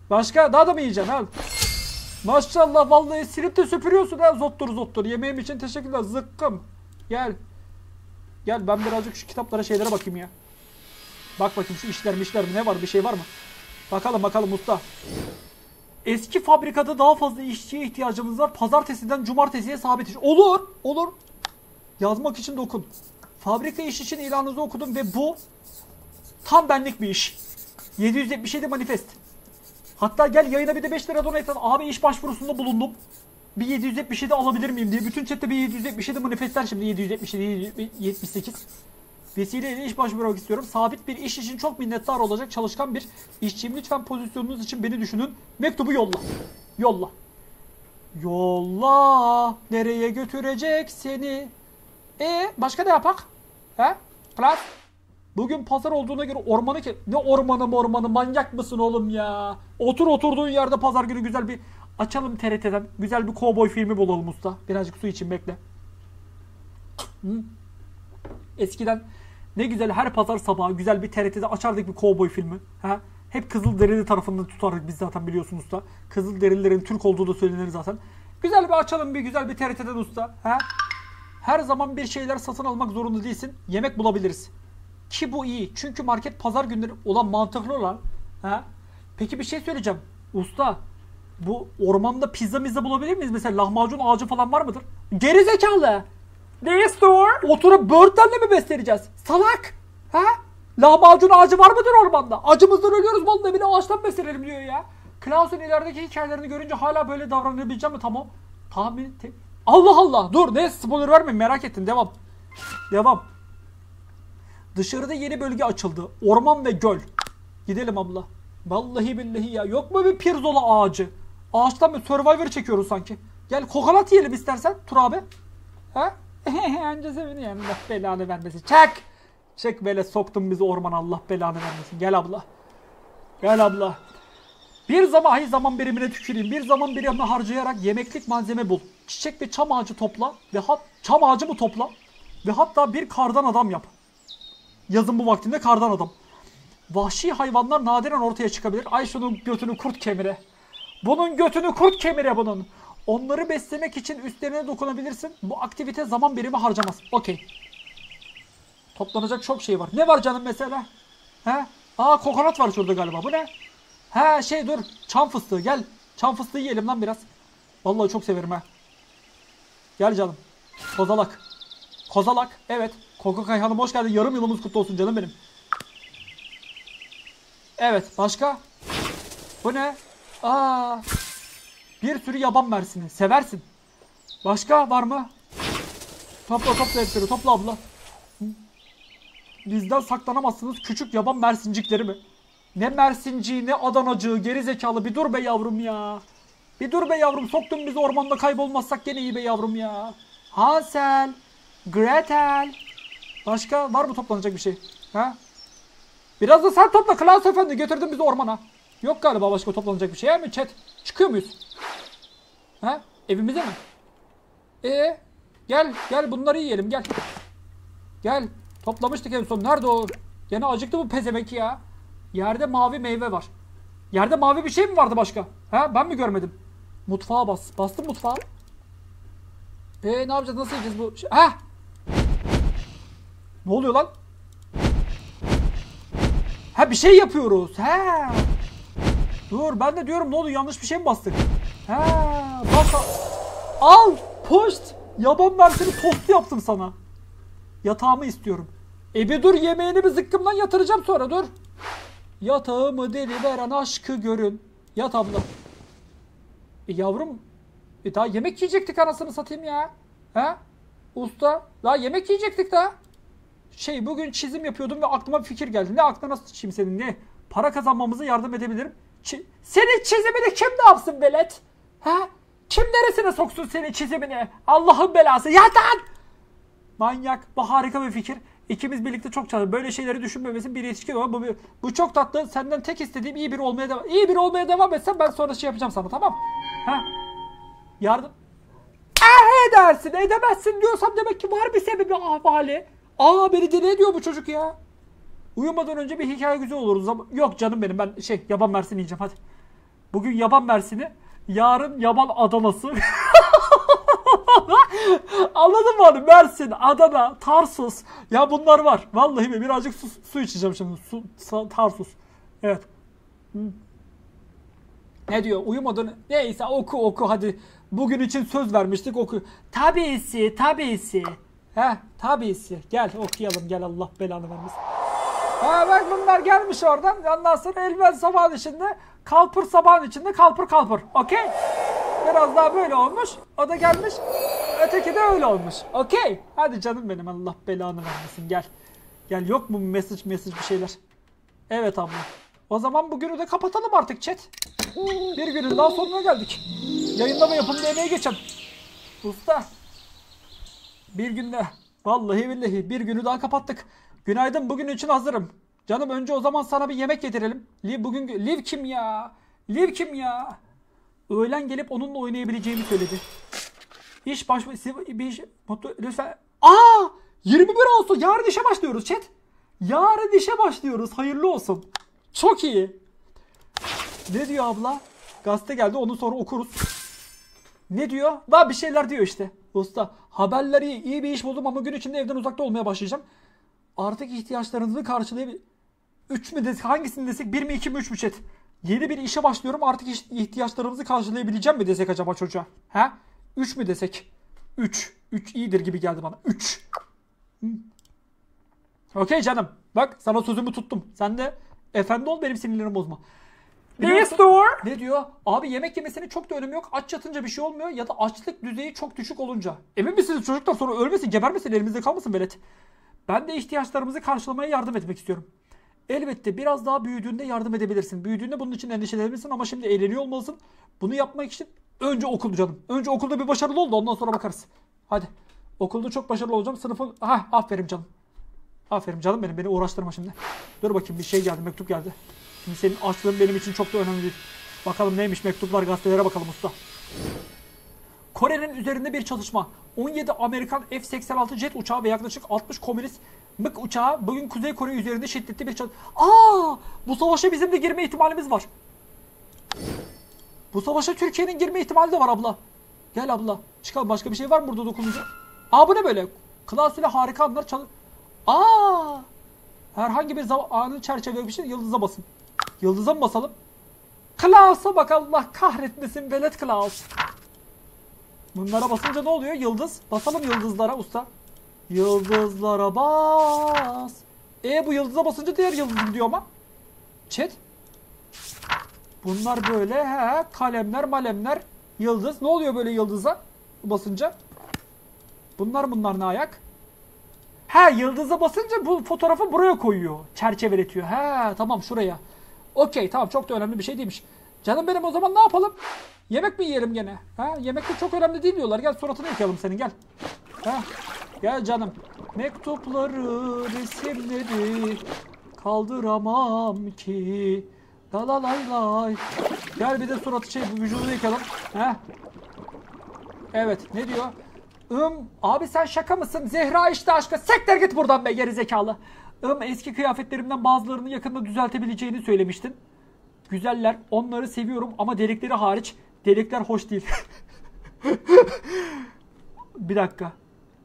Başka daha da mı yiyeceksin? Al. Maşallah vallahi silip de süpürüyorsun ha zottur zottur. Yemeğim için teşekkürler zıkkım. Gel. Gel ben birazcık şu kitaplara şeylere bakayım ya. Bak bakayım şu işler mişler mi ne var bir şey var mı? Bakalım bakalım usta. Eski fabrikada daha fazla işçiye ihtiyacımız var. Pazartesiden cumartesiye sabit iş. Olur. Olur. Yazmak için de okun. Fabrika iş için ilanınızı okudum ve bu tam benlik bir iş. 777 manifest. Hatta gel yayına bir de 5 lira donate at. Abi iş başvurusunda bulundum. Bir 777 alabilir miyim diye. Bütün chatte bir 777 manifestler şimdi 777 78. Vesileyle iş başvurmak istiyorum. Sabit bir iş için çok minnettar olacak çalışkan bir işçiyim. Lütfen pozisyonunuz için beni düşünün. Mektubu yolla. Yolla. Yolla. Nereye götürecek seni? E başka ne yapak? He? Klas? Bugün pazar olduğuna göre ormanı ki... Ne ormanı ormanı manyak mısın oğlum ya? Otur oturduğun yerde pazar günü güzel bir... Açalım TRT'den. Güzel bir kovboy filmi bulalım usta. Birazcık su için bekle. Hı? Eskiden ne güzel her pazar sabahı güzel bir TRT'de açardık bir kovboy filmi. Ha? Hep Kızılderili tarafından tutardık biz zaten biliyorsunuz da. Kızılderililerin Türk olduğu da söylenir zaten. Güzel bir açalım bir güzel bir TRT'den usta. Ha? Her zaman bir şeyler satın almak zorunda değilsin. Yemek bulabiliriz. Ki bu iyi. Çünkü market pazar günleri olan mantıklı olan. Ha? Peki bir şey söyleyeceğim. Usta bu ormanda pizza mizza bulabilir miyiz? Mesela lahmacun ağacı falan var mıdır? Geri zekalı. Store. Oturup böğürtlenle mi besleneceğiz? Salak. Ha? Lahmacun ağacı var mıdır ormanda? Acımızdan ölüyoruz vallahi bile ağaçtan beslenelim diyor ya. Klaus'un ilerideki hikayelerini görünce hala böyle davranabileceğim mi? Tamam. Tahmin... Te- Allah Allah. Dur ne spoiler verme merak ettim. Devam. Devam. Dışarıda yeni bölge açıldı. Orman ve göl. Gidelim abla. Vallahi billahi ya. Yok mu bir pirzola ağacı? Ağaçtan bir survivor çekiyoruz sanki. Gel kokonat yiyelim istersen Tur abi. Ha? Anca seviniyor. Allah belanı vermesin. Çek. Çek böyle soktun bizi ormana Allah belanı vermesin. Gel abla. Gel abla. Bir zaman hayır zaman birimine tüküreyim. Bir zaman birimini harcayarak yemeklik malzeme bul. Çiçek ve çam ağacı topla ve hat çam ağacı mı topla ve hatta bir kardan adam yap. Yazın bu vaktinde kardan adam. Vahşi hayvanlar nadiren ortaya çıkabilir. Ay şunun götünü kurt kemire. Bunun götünü kurt kemire bunun. Onları beslemek için üstlerine dokunabilirsin. Bu aktivite zaman birimi harcamaz. Okey. Toplanacak çok şey var. Ne var canım mesela? He? Aa kokonat var şurada galiba. Bu ne? He şey dur. Çam fıstığı gel. Çam fıstığı yiyelim lan biraz. Vallahi çok severim ha. Gel canım. Kozalak. Kozalak. Evet. Koko Kayhan'ım hoş geldin. Yarım yılımız kutlu olsun canım benim. Evet. Başka? Bu ne? Aa. Bir sürü yaban mersini. Seversin. Başka var mı? Topla topla hepsini. Topla abla. Bizden saklanamazsınız küçük yaban mersincikleri mi? Ne mersinciği ne adanacığı geri zekalı bir dur be yavrum ya. Bir dur be yavrum soktun bizi ormanda kaybolmazsak gene iyi be yavrum ya. Hansel, Gretel. Başka var mı toplanacak bir şey? Ha? Biraz da sen topla Klaus Efendi götürdün bizi ormana. Yok galiba başka toplanacak bir şey mi chat? Çıkıyor muyuz? Ha? Evimize mi? Ee, gel gel bunları yiyelim gel. Gel. Toplamıştık en son. Nerede o? Gene acıktı bu pezemek ya. Yerde mavi meyve var. Yerde mavi bir şey mi vardı başka? Ha ben mi görmedim? Mutfağa bas. Bastım mutfağa. Ee ne yapacağız? Nasıl yiyeceğiz bu? Ha! Ne oluyor lan? Ha bir şey yapıyoruz. Ha. Dur ben de diyorum ne oldu yanlış bir şey mi bastık? Bak al post yaban mersini tost yaptım sana. Yatağımı istiyorum. E bir dur yemeğini bir zıkkımdan yatıracağım sonra dur. Yatağımı deli veren aşkı görün. Yat abla. E yavrum e daha yemek yiyecektik anasını satayım ya. Ha? Usta daha yemek yiyecektik daha. Şey bugün çizim yapıyordum ve aklıma bir fikir geldi. Ne aklına nasıl çizeyim senin ne? Para kazanmamıza yardım edebilirim. Çi- senin çizimini kim ne yapsın velet? Ha? Kim neresine soksun senin çizimini? Allah'ın belası. Yatan! Manyak. Bu harika bir fikir. İkimiz birlikte çok çalışır. Böyle şeyleri düşünmemesi bir yetişkin olarak bu, bu çok tatlı. Senden tek istediğim iyi biri olmaya devam. İyi biri olmaya devam etsen ben sonra şey yapacağım sana tamam? Ha? Yardım. Ah edersin edemezsin diyorsam demek ki var bir sebebi ahvali. Aa beni deli ediyor bu çocuk ya. Uyumadan önce bir hikaye güzel oluruz ama yok canım benim ben şey yaban mersini yiyeceğim hadi. Bugün yaban mersini, yarın yaban adanası. Anladın mı hani Mersin, Adana, Tarsus. Ya bunlar var. Vallahi mi? birazcık su, su içeceğim şimdi. Su, Tarsus. Evet. Ne diyor? Uyumadan neyse oku oku hadi. Bugün için söz vermiştik oku. Tabisi, tabisi. He, tabisi. Gel okuyalım gel Allah belanı vermesin. Ha bak bunlar gelmiş oradan. Ondan sonra elbel sabahın içinde, kalpır sabahın içinde, kalpır kalpır. Okey? Biraz daha böyle olmuş. O da gelmiş. Öteki de öyle olmuş. Okey. Hadi canım benim Allah belanı vermesin. Gel. Gel yok mu mesaj mesaj bir şeyler? Evet abla. O zaman bugünü de kapatalım artık chat. Bir günün daha sonuna geldik. Yayınlama yapımda emeğe geçen. Usta. Bir günde. Vallahi billahi bir günü daha kapattık. Günaydın bugün için hazırım. Canım önce o zaman sana bir yemek yedirelim. Liv bugün Liv kim ya? Liv kim ya? Öğlen gelip onunla oynayabileceğimi söyledi. İş baş bir iş mutlu lütfen. Aa! 21 olsun. Yarın işe başlıyoruz chat. Yarın işe başlıyoruz. Hayırlı olsun. Çok iyi. Ne diyor abla? Gazete geldi onu sonra okuruz. Ne diyor? Daha bir şeyler diyor işte. Usta haberleri iyi, iyi bir iş buldum ama gün içinde evden uzakta olmaya başlayacağım. Artık ihtiyaçlarınızı karşılayabilir. 3 mü desek hangisini desek 1 mi 2 mi 3 mü chat? Yeni bir işe başlıyorum artık ihtiyaçlarımızı karşılayabileceğim mi desek acaba çocuğa? He? 3 mü desek? 3. 3 iyidir gibi geldi bana. 3. Okey canım. Bak sana sözümü tuttum. Sen de efendi ol benim sinirlerimi bozma. Biliyorsun- ne diyor? Abi yemek yemesinin çok da önemi yok. Aç yatınca bir şey olmuyor ya da açlık düzeyi çok düşük olunca. Emin misiniz çocuklar sonra ölmesin gebermesin elimizde kalmasın velet. Ben de ihtiyaçlarımızı karşılamaya yardım etmek istiyorum. Elbette biraz daha büyüdüğünde yardım edebilirsin. Büyüdüğünde bunun için endişelenirsin ama şimdi eğleniyor olmalısın. Bunu yapmak için önce okul canım. Önce okulda bir başarılı ol da ondan sonra bakarız. Hadi. Okulda çok başarılı olacağım. Sınıfın... Ha aferin canım. Aferin canım benim. Beni uğraştırma şimdi. Dur bakayım bir şey geldi. Mektup geldi. Şimdi senin açlığın benim için çok da önemli değil. Bakalım neymiş mektuplar gazetelere bakalım usta. Kore'nin üzerinde bir çalışma. 17 Amerikan F-86 jet uçağı ve yaklaşık 60 komünist MiG uçağı bugün Kuzey Kore üzerinde şiddetli bir çalışma. Aa! Bu savaşa bizim de girme ihtimalimiz var. Bu savaşa Türkiye'nin girme ihtimali de var abla. Gel abla. Çıkalım. Başka bir şey var mı burada dokununca? Aa bu ne böyle? Klas ile harika anlar çalı... Aa! Herhangi bir anı çerçeve bir şey yıldıza basın. Yıldıza mı basalım? Klaus'a bak Allah kahretmesin velet Klaus. Bunlara basınca ne oluyor? Yıldız. Basalım yıldızlara usta. Yıldızlara bas. E bu yıldıza basınca diğer yıldız gidiyor ama. Chat. Bunlar böyle he, kalemler malemler yıldız. Ne oluyor böyle yıldıza basınca? Bunlar bunlar ne ayak? He yıldıza basınca bu fotoğrafı buraya koyuyor. Çerçeveletiyor. He tamam şuraya. Okey tamam çok da önemli bir şey değilmiş. Canım benim o zaman ne yapalım? Yemek mi yiyelim gene? Ha yemek de çok önemli değil diyorlar. Gel suratını yıkayalım senin gel. Ha gel canım. Mektupları, resimleri kaldıramam ki. La la lay lay. Gel bir de suratı şey vücudunu yıkayalım. Ha? Evet ne diyor? Üm abi sen şaka mısın? Zehra işte aşka. Sekter git buradan be geri zekalı. Üm eski kıyafetlerimden bazılarını yakında düzeltebileceğini söylemiştin. Güzeller. Onları seviyorum ama delikleri hariç. Delikler hoş değil. bir dakika.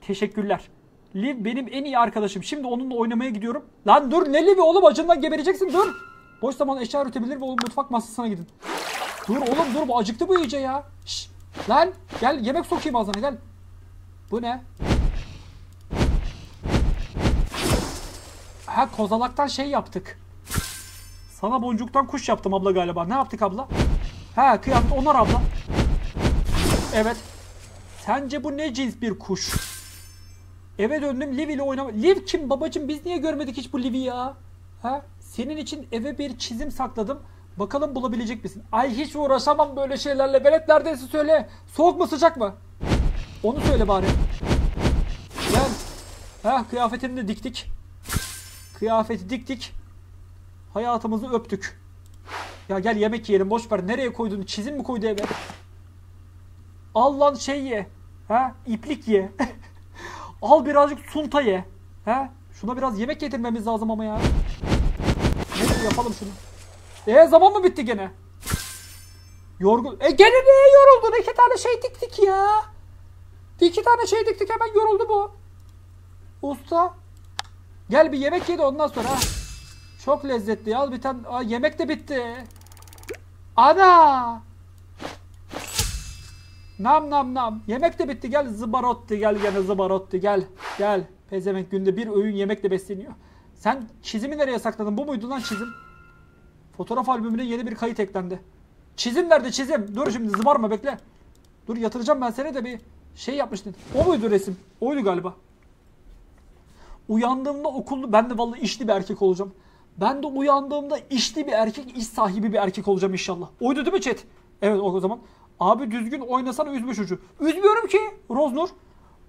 Teşekkürler. Liv benim en iyi arkadaşım. Şimdi onunla oynamaya gidiyorum. Lan dur ne Liv'i oğlum acından gebereceksin dur. Boş zaman eşya üretebilir ve oğlum mutfak masasına gidin. Dur oğlum dur bu acıktı bu iyice ya. Şş, lan gel yemek sokayım ağzına gel. Bu ne? Ha kozalaktan şey yaptık. Sana boncuktan kuş yaptım abla galiba. Ne yaptık abla? Ha kıyafet onar abla. Evet. Sence bu ne cins bir kuş? Eve döndüm Liv ile oynama. Liv kim babacım biz niye görmedik hiç bu Liv'i ya? Ha? Senin için eve bir çizim sakladım. Bakalım bulabilecek misin? Ay hiç uğraşamam böyle şeylerle. Belet neredeyse söyle. Soğuk mu sıcak mı? Onu söyle bari. Gel. Ha kıyafetini de diktik. Kıyafeti diktik. Hayatımızı öptük. Ya gel yemek yiyelim boş ver. Nereye koydun? Çizim mi koydu eve? Al lan şey ye. Ha iplik ye. Al birazcık sunta ye. Ha şuna biraz yemek getirmemiz lazım ama ya. Neyse yapalım şunu. E zaman mı bitti gene? Yorgun. E gene niye yoruldun? İki tane şey diktik ya. İki tane şey diktik hemen yoruldu bu. Usta. Gel bir yemek ye de ondan sonra. ha. Çok lezzetli. Al bir tane. Aa, yemek de bitti. Ana. Nam nam nam. Yemek de bitti. Gel zıbarotti. Gel gene zıbarotti. Gel. Gel. Pezevenk günde bir öğün yemekle besleniyor. Sen çizimi nereye sakladın? Bu muydu lan çizim? Fotoğraf albümüne yeni bir kayıt eklendi. Çizim nerede çizim? Dur şimdi zıbarma bekle. Dur yatıracağım ben seni de bir şey yapmıştın. O muydu resim? Oydu galiba. Uyandığımda okullu ben de vallahi işli bir erkek olacağım. Ben de uyandığımda işli bir erkek, iş sahibi bir erkek olacağım inşallah. Oydu değil mi chat? Evet o zaman. Abi düzgün oynasana üzme çocuğu. Üzmüyorum ki Roznur.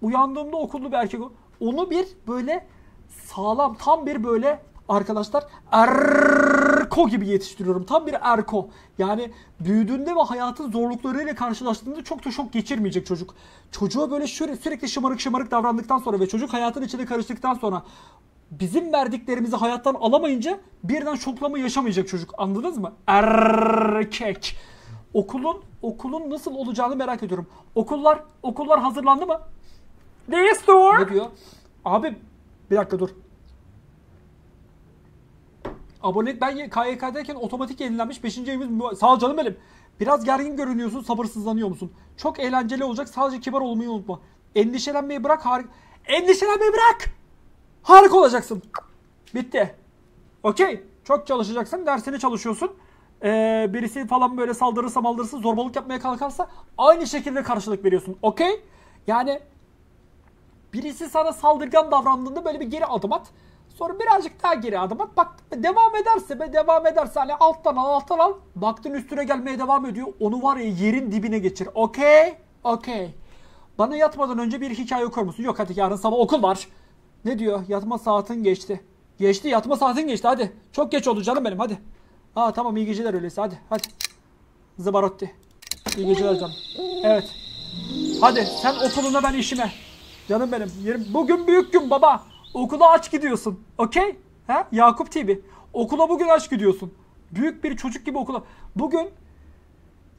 Uyandığımda okullu bir erkek. Onu bir böyle sağlam tam bir böyle arkadaşlar erko gibi yetiştiriyorum. Tam bir erko. Yani büyüdüğünde ve hayatın zorluklarıyla karşılaştığında çok da şok geçirmeyecek çocuk. Çocuğa böyle sürekli şımarık şımarık davrandıktan sonra ve çocuk hayatın içine karıştıktan sonra bizim verdiklerimizi hayattan alamayınca birden şoklama yaşamayacak çocuk. Anladınız mı? Erkek. Okulun okulun nasıl olacağını merak ediyorum. Okullar okullar hazırlandı mı? Door. Ne diyor? Abi bir dakika dur. Abonelik ben KYK'dayken otomatik yenilenmiş 5. evimiz sağ ol canım benim. Biraz gergin görünüyorsun sabırsızlanıyor musun? Çok eğlenceli olacak sadece kibar olmayı unutma. Endişelenmeyi bırak harika. Endişelenmeyi bırak! Harika olacaksın. Bitti. Okey. Çok çalışacaksın. Dersini çalışıyorsun. Ee, birisi falan böyle saldırırsa maldırırsa zorbalık yapmaya kalkarsa aynı şekilde karşılık veriyorsun. Okey? Yani birisi sana saldırgan davrandığında böyle bir geri adım at. Sonra birazcık daha geri adım at. Bak devam ederse be devam ederse hani alttan al alttan al. Baktın üstüne gelmeye devam ediyor. Onu var ya yerin dibine geçir. Okey? Okey. Bana yatmadan önce bir hikaye okur musun? Yok hadi yarın sabah okul var. Ne diyor? Yatma saatin geçti. Geçti yatma saatin geçti hadi. Çok geç oldu canım benim hadi. Ha tamam iyi geceler öyleyse hadi hadi. Zıbarotti. İyi geceler canım. Evet. Hadi sen okuluna ben işime. Canım benim. Yerim. Bugün büyük gün baba. Okula aç gidiyorsun. Okey? Ha? Yakup TV. Okula bugün aç gidiyorsun. Büyük bir çocuk gibi okula. Bugün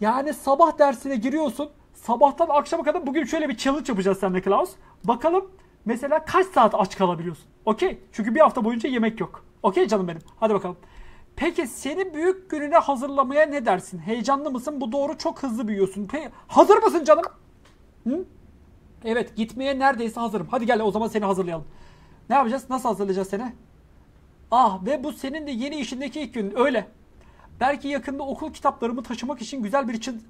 yani sabah dersine giriyorsun. Sabahtan akşama kadar bugün şöyle bir challenge yapacağız seninle Klaus. Bakalım mesela kaç saat aç kalabiliyorsun. Okey? Çünkü bir hafta boyunca yemek yok. Okey canım benim. Hadi bakalım. Peki seni büyük gününe hazırlamaya ne dersin? Heyecanlı mısın? Bu doğru çok hızlı büyüyorsun. Pe- hazır mısın canım? Hı? Evet gitmeye neredeyse hazırım. Hadi gel o zaman seni hazırlayalım. Ne yapacağız? Nasıl hazırlayacağız seni? Ah ve bu senin de yeni işindeki ilk gün. Öyle. Belki yakında okul kitaplarımı taşımak için güzel bir çın...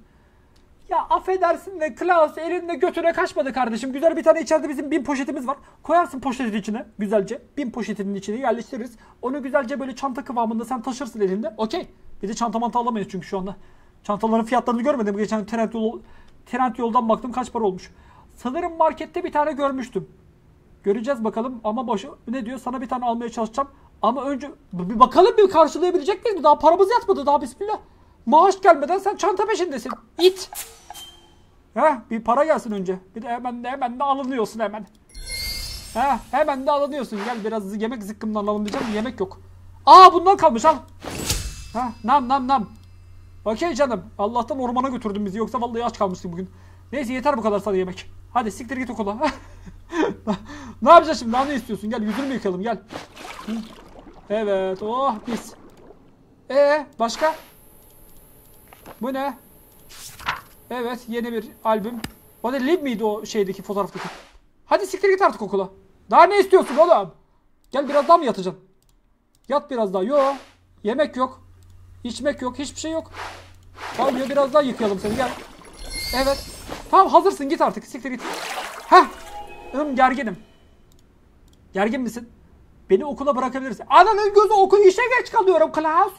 Ya affedersin de Klaus elinde götüne kaçmadı kardeşim. Güzel bir tane içeride bizim bin poşetimiz var. Koyarsın poşetin içine güzelce. Bin poşetinin içine yerleştiririz. Onu güzelce böyle çanta kıvamında sen taşırsın elinde. Okey. Bir de çanta manta alamayız çünkü şu anda. Çantaların fiyatlarını görmedim. Geçen trend, yol, trend yoldan baktım kaç para olmuş. Sanırım markette bir tane görmüştüm. Göreceğiz bakalım ama başı ne diyor sana bir tane almaya çalışacağım. Ama önce bir bakalım bir karşılayabilecek miyiz? Daha paramız yatmadı daha bismillah. Maaş gelmeden sen çanta peşindesin. İt. Heh, bir para gelsin önce. Bir de hemen de hemen de alınıyorsun hemen. Heh, hemen de alınıyorsun. Gel biraz yemek zıkkımdan alalım diyeceğim. Yemek yok. Aa bundan kalmış al. Heh, nam nam nam. Okey canım. Allah'tan ormana götürdün bizi. Yoksa vallahi aç kalmıştık bugün. Neyse yeter bu kadar sana yemek. Hadi siktir git okula. ne yapacağız şimdi? Ne istiyorsun? Gel yüzünü yıkayalım gel. Evet. Oh pis. Ee başka? Bu ne? Evet yeni bir albüm. O da Liv miydi o şeydeki fotoğraftaki? Hadi siktir git artık okula. Daha ne istiyorsun oğlum? Gel biraz daha mı yatacaksın? Yat biraz daha. Yo. Yemek yok. İçmek yok. Hiçbir şey yok. Ya biraz daha yıkayalım seni gel. Evet. Tamam hazırsın git artık. Siktir git. Heh. Hım gerginim. Gergin misin? Beni okula bırakabilirsin. Ananın gözü okul işe geç kalıyorum Klaus.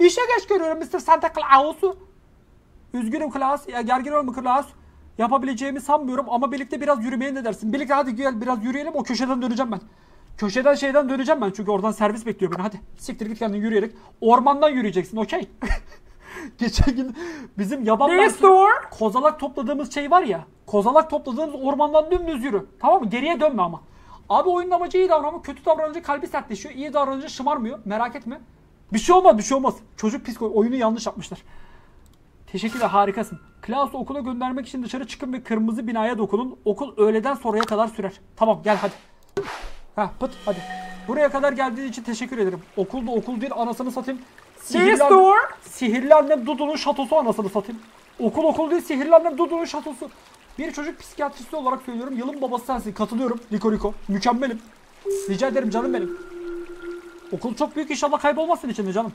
İşe geç görüyorum Mr. Santa Claus'u. Üzgünüm Klaus. Ya gergin olma Klaus. Yapabileceğimi sanmıyorum ama birlikte biraz yürümeye ne dersin? Birlikte hadi gel biraz yürüyelim o köşeden döneceğim ben. Köşeden şeyden döneceğim ben çünkü oradan servis bekliyor beni hadi. Siktir git kendin yürüyerek. Ormandan yürüyeceksin okey. Geçen gün bizim yaban door. kozalak topladığımız şey var ya. Kozalak topladığımız ormandan dümdüz yürü. Tamam mı? Geriye dönme ama. Abi oyunun amacı iyi davranma. Kötü davranınca kalbi sertleşiyor. İyi davranınca şımarmıyor. Merak etme. Bir şey olmaz bir şey olmaz. Çocuk psiko oyunu yanlış yapmışlar. Teşekkürler harikasın. Klaus'u okula göndermek için dışarı çıkın ve kırmızı binaya dokunun. Okul öğleden sonraya kadar sürer. Tamam gel hadi. Ha pıt hadi. Buraya kadar geldiğin için teşekkür ederim. Okulda okul değil anasını satayım. This door. Sihirli annem Dudu'nun şatosu anasını satayım. Okul okul değil sihirli annem Dudu'nun şatosu. Bir çocuk psikiyatristi olarak söylüyorum. Yılın babası sensin. Katılıyorum. Liko Liko. Mükemmelim. Rica ederim canım benim. Okul çok büyük inşallah kaybolmazsın içinde canım.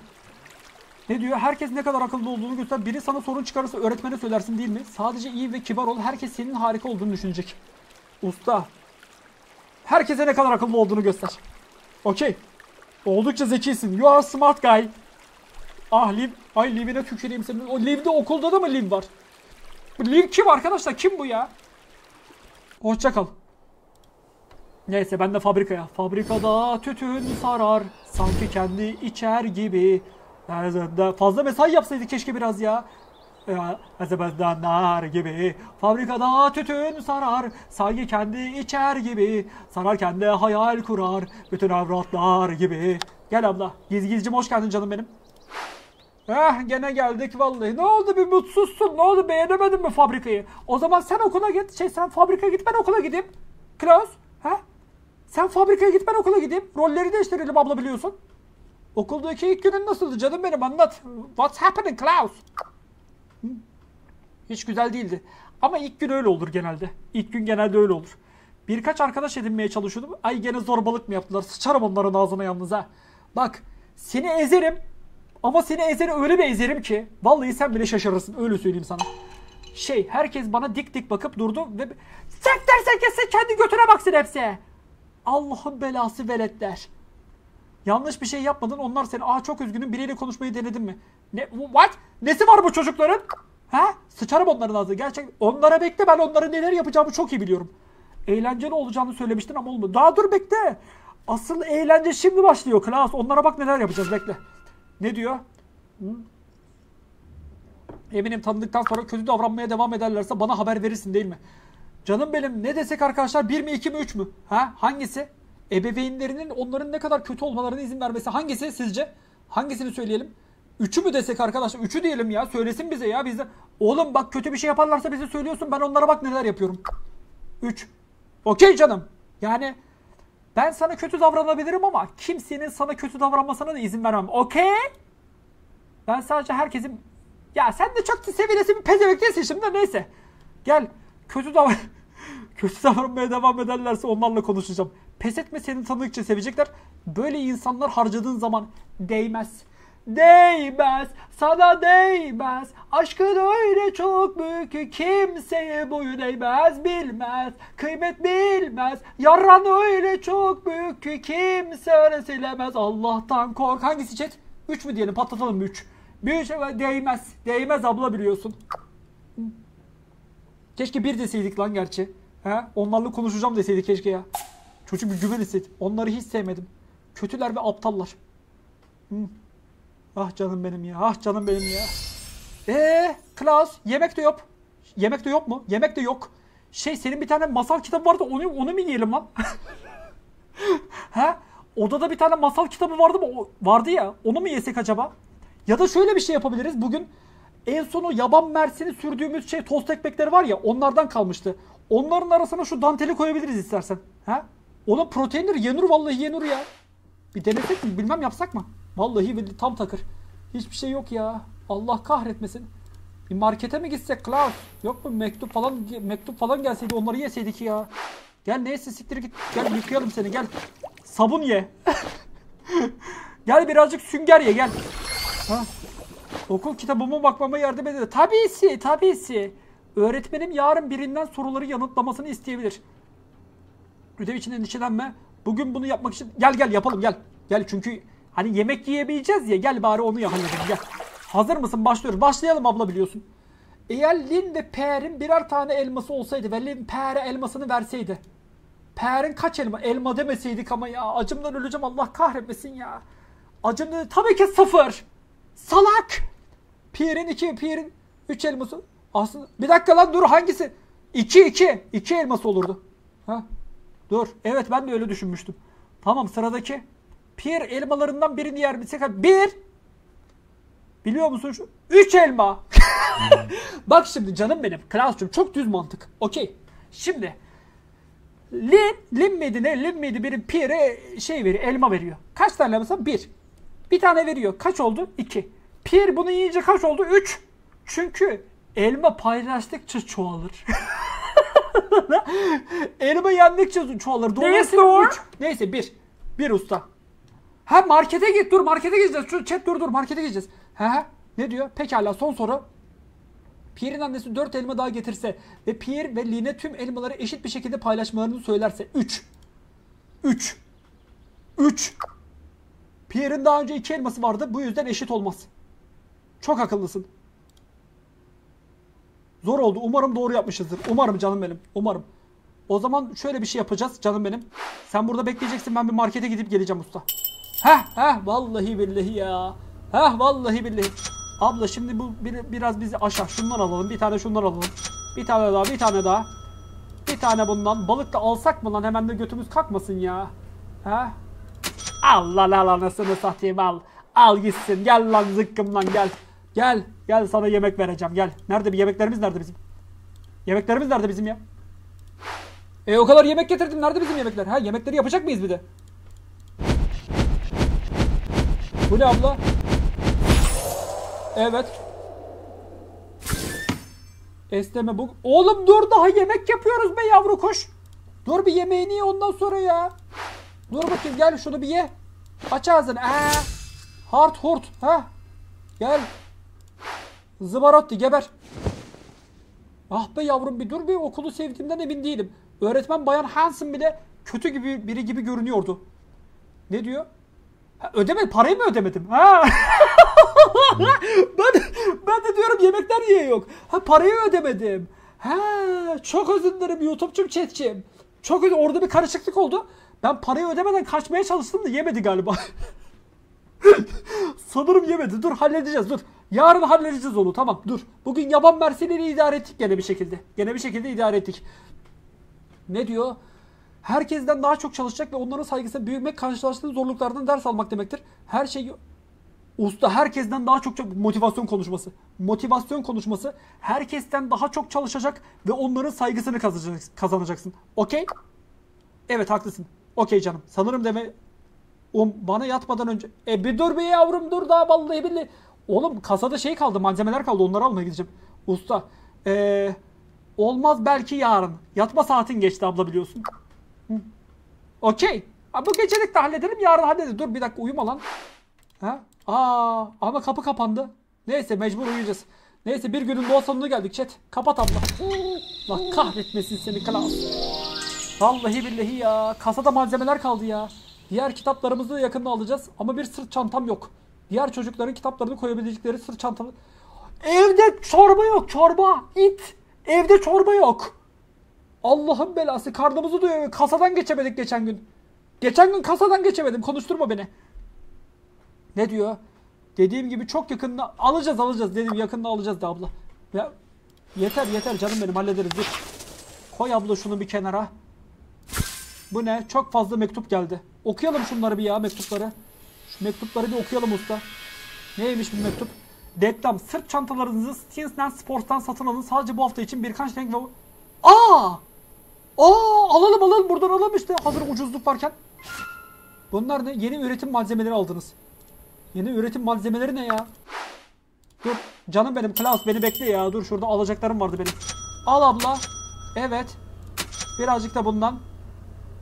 Ne diyor? Herkes ne kadar akıllı olduğunu göster. Biri sana sorun çıkarırsa öğretmene söylersin değil mi? Sadece iyi ve kibar ol. Herkes senin harika olduğunu düşünecek. Usta. Herkese ne kadar akıllı olduğunu göster. Okey. Oldukça zekisin. You are smart guy. Ah Liv. Ay Liv'ine tüküreyim senin. O Liv'de okulda da mı Liv var? Liv kim arkadaşlar? Kim bu ya? Hoşça kal. Neyse ben de fabrikaya. Fabrikada tütün sarar. Sanki kendi içer gibi. Fazla mesai yapsaydı keşke biraz ya. Ezebezden nar gibi Fabrikada tütün sarar Sanki kendi içer gibi Sarar kendi hayal kurar Bütün avratlar gibi Gel abla Gizgizcim hoş geldin canım benim Eh gene geldik vallahi. Ne oldu bir mutsuzsun? Ne oldu beğenemedin mi fabrikayı? O zaman sen okula git. Şey sen fabrikaya git ben okula gideyim. Klaus. Sen fabrikaya git ben okula gideyim. Rolleri değiştirelim abla biliyorsun. Okuldaki ilk günün nasıldı canım benim anlat. What's happening Klaus? Hiç güzel değildi. Ama ilk gün öyle olur genelde. İlk gün genelde öyle olur. Birkaç arkadaş edinmeye çalışıyordum. Ay gene zorbalık mı yaptılar? Sıçarım onların ağzına yalnız ha. Bak seni ezerim. Ama seni ezerim öyle bir ezerim ki. Vallahi sen bile şaşırırsın. Öyle söyleyeyim sana. Şey herkes bana dik dik bakıp durdu ve... Sekter sekese kendi götüne baksın hepsi. Allah'ın belası veletler. Yanlış bir şey yapmadın. Onlar seni aa çok üzgünüm biriyle konuşmayı denedin mi? Ne what? Nesi var bu çocukların? Ha? Sıçarım onların ağzına. Gerçek onlara bekle ben onların neler yapacağımı çok iyi biliyorum. Eğlenceli olacağını söylemiştin ama olmadı. Daha dur bekle. Asıl eğlence şimdi başlıyor Klaus. Onlara bak neler yapacağız bekle. Ne diyor? Hı? Eminim tanıdıktan sonra kötü davranmaya devam ederlerse bana haber verirsin değil mi? Canım benim ne desek arkadaşlar 1 mi 2 mi 3 mü? Ha hangisi? Ebeveynlerinin onların ne kadar kötü olmalarına izin vermesi hangisi sizce? Hangisini söyleyelim? Üçü mü desek arkadaşlar? Üçü diyelim ya. Söylesin bize ya. Bizde oğlum bak kötü bir şey yaparlarsa bize söylüyorsun. Ben onlara bak neler yapıyorum. 3. Okey canım. Yani ben sana kötü davranabilirim ama kimsenin sana kötü davranmasına da izin vermem. Okey? Ben sadece herkesin... Ya sen de çok seviyesi bir pezevenk değilsin şimdi neyse. Gel. Kötü davran... kötü davranmaya devam ederlerse onlarla konuşacağım. Pes etme seni tanıdıkça sevecekler. Böyle insanlar harcadığın zaman değmez. Değmez, sana değmez. Aşkın öyle çok büyük ki kimseye boyun eğmez, bilmez. Kıymet bilmez. Yaran öyle çok büyük ki kimse öyle. Allah'tan kork. Hangisi chat? 3 mü diyelim? Patlatalım 3. Bir şey değmez. Değmez abla biliyorsun. Keşke bir deseydik lan gerçi. He? Onlarla konuşacağım deseydik keşke ya. Çocuk bir güven hisset. Onları hiç sevmedim. Kötüler ve aptallar. Hı. Ah canım benim ya. Ah canım benim ya. Eee Klaus yemek de yok. Yemek de yok mu? Yemek de yok. Şey senin bir tane masal kitabı vardı onu, onu mu yiyelim lan? ha? Odada bir tane masal kitabı vardı mı? O, vardı ya. Onu mu yesek acaba? Ya da şöyle bir şey yapabiliriz. Bugün en sonu yaban mersini sürdüğümüz şey tost ekmekleri var ya onlardan kalmıştı. Onların arasına şu danteli koyabiliriz istersen. Ha? Onun proteindir yenur vallahi yenur ya. Bir denesek mi? Bilmem yapsak mı? Vallahi tam takır. Hiçbir şey yok ya. Allah kahretmesin. Bir markete mi gitsek Klaus? Yok mu mektup falan mektup falan gelseydi onları yeseydik ya. Gel neyse siktir git. Gel yıkayalım seni gel. Sabun ye. gel birazcık sünger ye gel. Ha? Okul kitabıma bakmama yardım edin. Tabisi tabisi. Öğretmenim yarın birinden soruları yanıtlamasını isteyebilir. Ödev için endişelenme. Bugün bunu yapmak için gel gel yapalım gel. Gel çünkü hani yemek yiyebileceğiz ya gel bari onu ya gel. Hazır mısın? Başlıyoruz. Başlayalım abla biliyorsun. Eğer Lin ve Pear'in birer tane elması olsaydı ve Lin Pear'e elmasını verseydi. Pear'in kaç elma? Elma demeseydik ama ya acımdan öleceğim Allah kahretmesin ya. Acımdan tabii ki sıfır. Salak. Pierre'in iki, Pierre'in üç elması. Aslında bir dakika lan dur hangisi? İki iki. İki elması olurdu. Ha? Dur. Evet ben de öyle düşünmüştüm. Tamam sıradaki. Pierre elmalarından birini yer misek? Bir. Biliyor musun şu? Üç elma. Bak şimdi canım benim. Klaus'cum çok düz mantık. Okey. Şimdi. Lin, Lin miydi ne? Lin miydi biri Pierre'e şey veriyor, elma veriyor. Kaç tane elması? Bir. Bir tane veriyor. Kaç oldu? İki. Pierre bunu yiyince kaç oldu? Üç. Çünkü elma paylaştıkça çoğalır. elma yendikçe çoğalır. Dolayısıyla üç. Neyse bir. Bir usta. Ha markete git dur markete gideceğiz. Şu chat dur dur markete gideceğiz. Ha ne diyor? Pekala son soru. Pierre'in annesi 4 elma daha getirse ve Pierre ve Line tüm elmaları eşit bir şekilde paylaşmalarını söylerse 3. 3. 3. Pierre'in daha önce 2 elması vardı. Bu yüzden eşit olmaz. Çok akıllısın. Zor oldu. Umarım doğru yapmışızdır. Umarım canım benim. Umarım. O zaman şöyle bir şey yapacağız canım benim. Sen burada bekleyeceksin. Ben bir markete gidip geleceğim usta. Heh heh vallahi billahi ya. Heh vallahi billahi. Abla şimdi bu bir, biraz bizi aşağı. Şundan alalım. Bir tane şundan alalım. Bir tane daha bir tane daha. Bir tane bundan. Balık da alsak mı lan? Hemen de götümüz kalkmasın ya. Ha? Allah al anasını satayım al. Al gitsin. Gel lan zıkkım lan gel. Gel. Gel sana yemek vereceğim gel. Nerede bir yemeklerimiz nerede bizim? Yemeklerimiz nerede bizim ya? E o kadar yemek getirdim. Nerede bizim yemekler? Ha yemekleri yapacak mıyız bir de? Bu ne abla? Evet. Esneme bu. Oğlum dur daha yemek yapıyoruz be yavru kuş. Dur bir yemeğini ye ondan sonra ya. Dur bakayım gel şunu bir ye. Aç ağzını. Ee, hart hurt. Ha. Gel. Zıbarotti geber. Ah be yavrum bir dur bir okulu sevdiğimden emin değilim. Öğretmen Bayan Hansen bile kötü gibi biri gibi görünüyordu. Ne diyor? Ha, ödeme parayı mı ödemedim? Ha. ben, ben de diyorum yemekler niye yok? Ha parayı ödemedim. Ha çok özür dilerim YouTube'cum chat'cim. Çok özür orada bir karışıklık oldu. Ben parayı ödemeden kaçmaya çalıştım da yemedi galiba. Sanırım yemedi. Dur halledeceğiz dur. Yarın halledeceğiz onu tamam dur. Bugün yaban mersinleri idare ettik gene bir şekilde. Gene bir şekilde idare ettik. Ne diyor? Herkesten daha çok çalışacak ve onların saygısına büyümek karşılaştığı zorluklardan ders almak demektir. Her şey Usta herkesten daha çok motivasyon konuşması. Motivasyon konuşması. Herkesten daha çok çalışacak ve onların saygısını kazanacaksın. Okey? Evet haklısın. Okey canım. Sanırım deme Oğlum bana yatmadan önce. E bir dur be yavrum dur daha vallahi billahi. Oğlum kasada şey kaldı malzemeler kaldı onları almaya gideceğim. Usta. Ee, olmaz belki yarın. Yatma saatin geçti abla biliyorsun. Okey. Bu gecelik de halledelim yarın halledelim. Dur bir dakika uyuma lan. Ha? Aa, ama kapı kapandı. Neyse mecbur uyuyacağız. Neyse bir günün doğa sonuna geldik chat. Kapat abla. Allah kahretmesin seni Klaus. Vallahi billahi ya. Kasada malzemeler kaldı ya. Diğer kitaplarımızı da yakında alacağız. Ama bir sırt çantam yok. Diğer çocukların kitaplarını koyabildikleri sırt çantamı... Evde çorba yok çorba. İt. Evde çorba yok. Allah'ın belası. Karnımızı doyuyor. Kasadan geçemedik geçen gün. Geçen gün kasadan geçemedim. Konuşturma beni. Ne diyor? Dediğim gibi çok yakında alacağız alacağız dedim yakında alacağız da abla. Ya yeter yeter canım benim hallederiz dur. Koy abla şunu bir kenara. Bu ne? Çok fazla mektup geldi. Okuyalım şunları bir ya mektupları. Mektupları bir okuyalım usta. Neymiş bu mektup? Reklam. Sırt çantalarınızı Stinsland Sports'tan satın alın. Sadece bu hafta için birkaç renk ve... Aa! Aa! Alalım alalım buradan alalım işte. Hazır ucuzluk varken. Bunlar ne? Yeni üretim malzemeleri aldınız. Yeni üretim malzemeleri ne ya? Dur canım benim Klaus beni bekle ya. Dur şurada alacaklarım vardı benim. Al abla. Evet. Birazcık da bundan.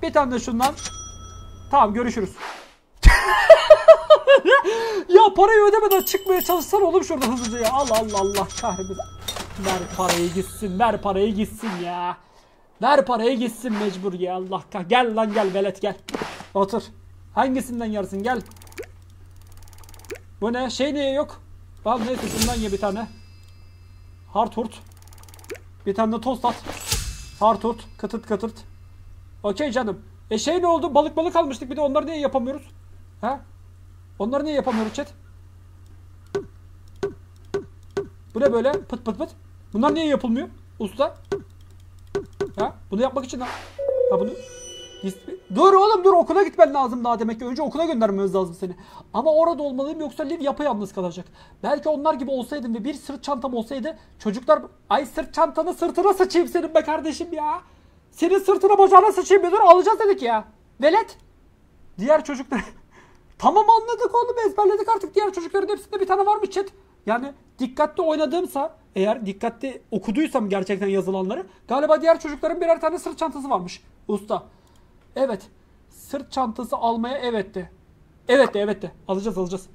Bir tane de şundan. Tamam görüşürüz. Ya parayı ödemeden çıkmaya çalışsan oğlum şurada hızlıca ya. Allah Allah Allah kahretsin. Ver parayı gitsin. Ver parayı gitsin ya. Ver parayı gitsin mecbur ya Allah kah. Gel lan gel velet gel. Otur. Hangisinden yersin gel. Bu ne? Şey niye yok? Al neyse şundan ye bir tane. Harturt. Bir tane de tost at. Harturt. Kıtırt kıtırt. Okey canım. E şey ne oldu? Balık balık almıştık bir de onları niye yapamıyoruz? Ha? Onları niye yapamıyoruz chat? Bu ne böyle? Pıt pıt pıt. Bunlar niye yapılmıyor? Usta. Ha? Bunu yapmak için ha, ha bunu Dur oğlum dur okula gitmen lazım daha demek ki. Önce okula göndermemiz lazım seni. Ama orada olmalıyım yoksa Liv yapayalnız kalacak. Belki onlar gibi olsaydım ve bir sırt çantam olsaydı çocuklar... Ay sırt çantanı sırtına sıçayım senin be kardeşim ya. Senin sırtına bacağına sıçayım dur alacağız dedik ya. Velet. Diğer çocuklar... tamam anladık oğlum ezberledik artık. Diğer çocukların hepsinde bir tane var mı chat? Yani dikkatli oynadığımsa eğer dikkatli okuduysam gerçekten yazılanları galiba diğer çocukların birer tane sırt çantası varmış. Usta. Evet. Sırt çantası almaya evet de. Evet de evet de. Alacağız alacağız.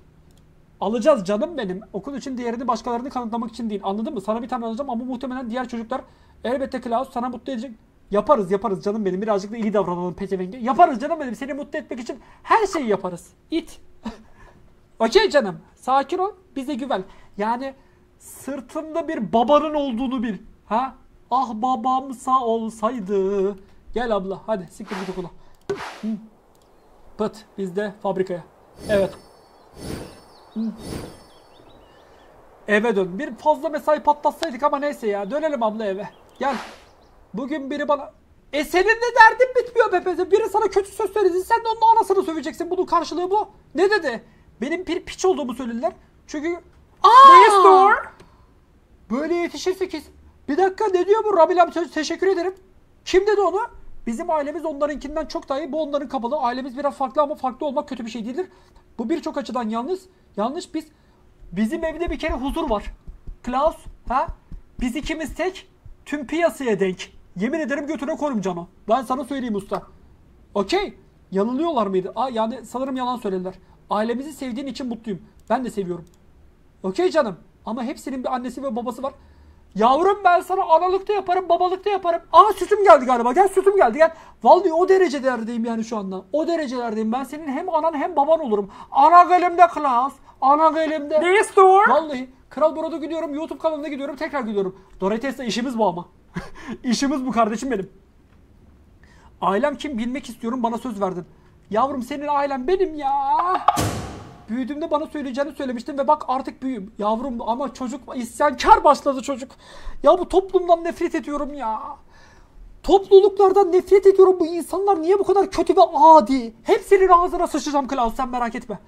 Alacağız canım benim. Okul için diğerini başkalarını kanıtlamak için değil. Anladın mı? Sana bir tane alacağım ama muhtemelen diğer çocuklar elbette Klaus sana mutlu edecek. Yaparız yaparız canım benim. Birazcık da iyi davranalım pezevenge. Yaparız canım benim. Seni mutlu etmek için her şeyi yaparız. İt. Okey canım. Sakin ol. Bize güven. Yani sırtında bir babanın olduğunu bil. Ha? Ah babam sağ olsaydı. Gel abla hadi siktir git okula. Pıt biz de fabrikaya. Evet. Eve dön. Bir fazla mesai patlatsaydık ama neyse ya. Dönelim abla eve. Gel. Bugün biri bana... E senin de derdin bitmiyor Pepeze. Biri sana kötü söz söyledi. Sen de onun anasını söveceksin. Bunun karşılığı bu. Ne dedi? Benim bir piç olduğumu söylediler. Çünkü... Aa! Store. Böyle yetişirse kesin. Bir dakika ne diyor bu Rabil abi te- teşekkür ederim. Kim dedi onu? Bizim ailemiz onlarınkinden çok daha iyi. Bu onların kabalı. Ailemiz biraz farklı ama farklı olmak kötü bir şey değildir. Bu birçok açıdan yanlış. Yanlış biz. Bizim evde bir kere huzur var. Klaus, ha? Biz ikimiz tek, tüm piyasaya denk. Yemin ederim götüne korum Cano. Ben sana söyleyeyim usta. Okey. Yanılıyorlar mıydı? Aa, yani sanırım yalan söylediler. Ailemizi sevdiğin için mutluyum. Ben de seviyorum. Okey canım. Ama hepsinin bir annesi ve babası var. Yavrum ben sana analıkta yaparım, babalıkta yaparım. Aa sütüm geldi galiba. Gel sütüm geldi gel. Vallahi o derecelerdeyim yani şu anda. O derecelerdeyim. Ben senin hem anan hem baban olurum. Ana elimde Klaus. Ana elimde. Day Store. Vallahi Kral Burada gidiyorum. YouTube kanalına gidiyorum. Tekrar gidiyorum. Dorites'le işimiz bu ama. işimiz bu kardeşim benim. Ailem kim bilmek istiyorum bana söz verdin. Yavrum senin ailen benim ya. Büyüdüğümde bana söyleyeceğini söylemiştin ve bak artık büyüğüm. Yavrum ama çocuk isyankar başladı çocuk. Ya bu toplumdan nefret ediyorum ya. Topluluklardan nefret ediyorum. Bu insanlar niye bu kadar kötü ve adi? Hepsinin ağzına sıçacağım Klaus sen merak etme.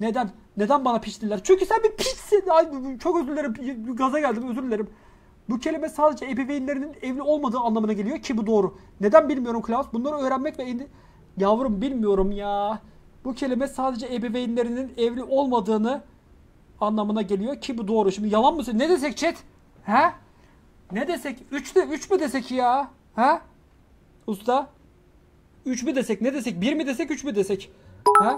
Neden? Neden bana piç? Çünkü sen bir piçsin. Ay, çok özür dilerim. Gaza geldim özür dilerim. Bu kelime sadece ebeveynlerinin evli olmadığı anlamına geliyor ki bu doğru. Neden bilmiyorum Klaus. Bunları öğrenmek ve. Yavrum bilmiyorum ya. Bu kelime sadece ebeveynlerinin evli olmadığını anlamına geliyor ki bu doğru. Şimdi yalan mı? Ne desek chat? He? Ne desek? 3 de 3 mü desek ya? He? Usta? 3 mü desek? Ne desek? 1 mi desek? 3 mü desek? He?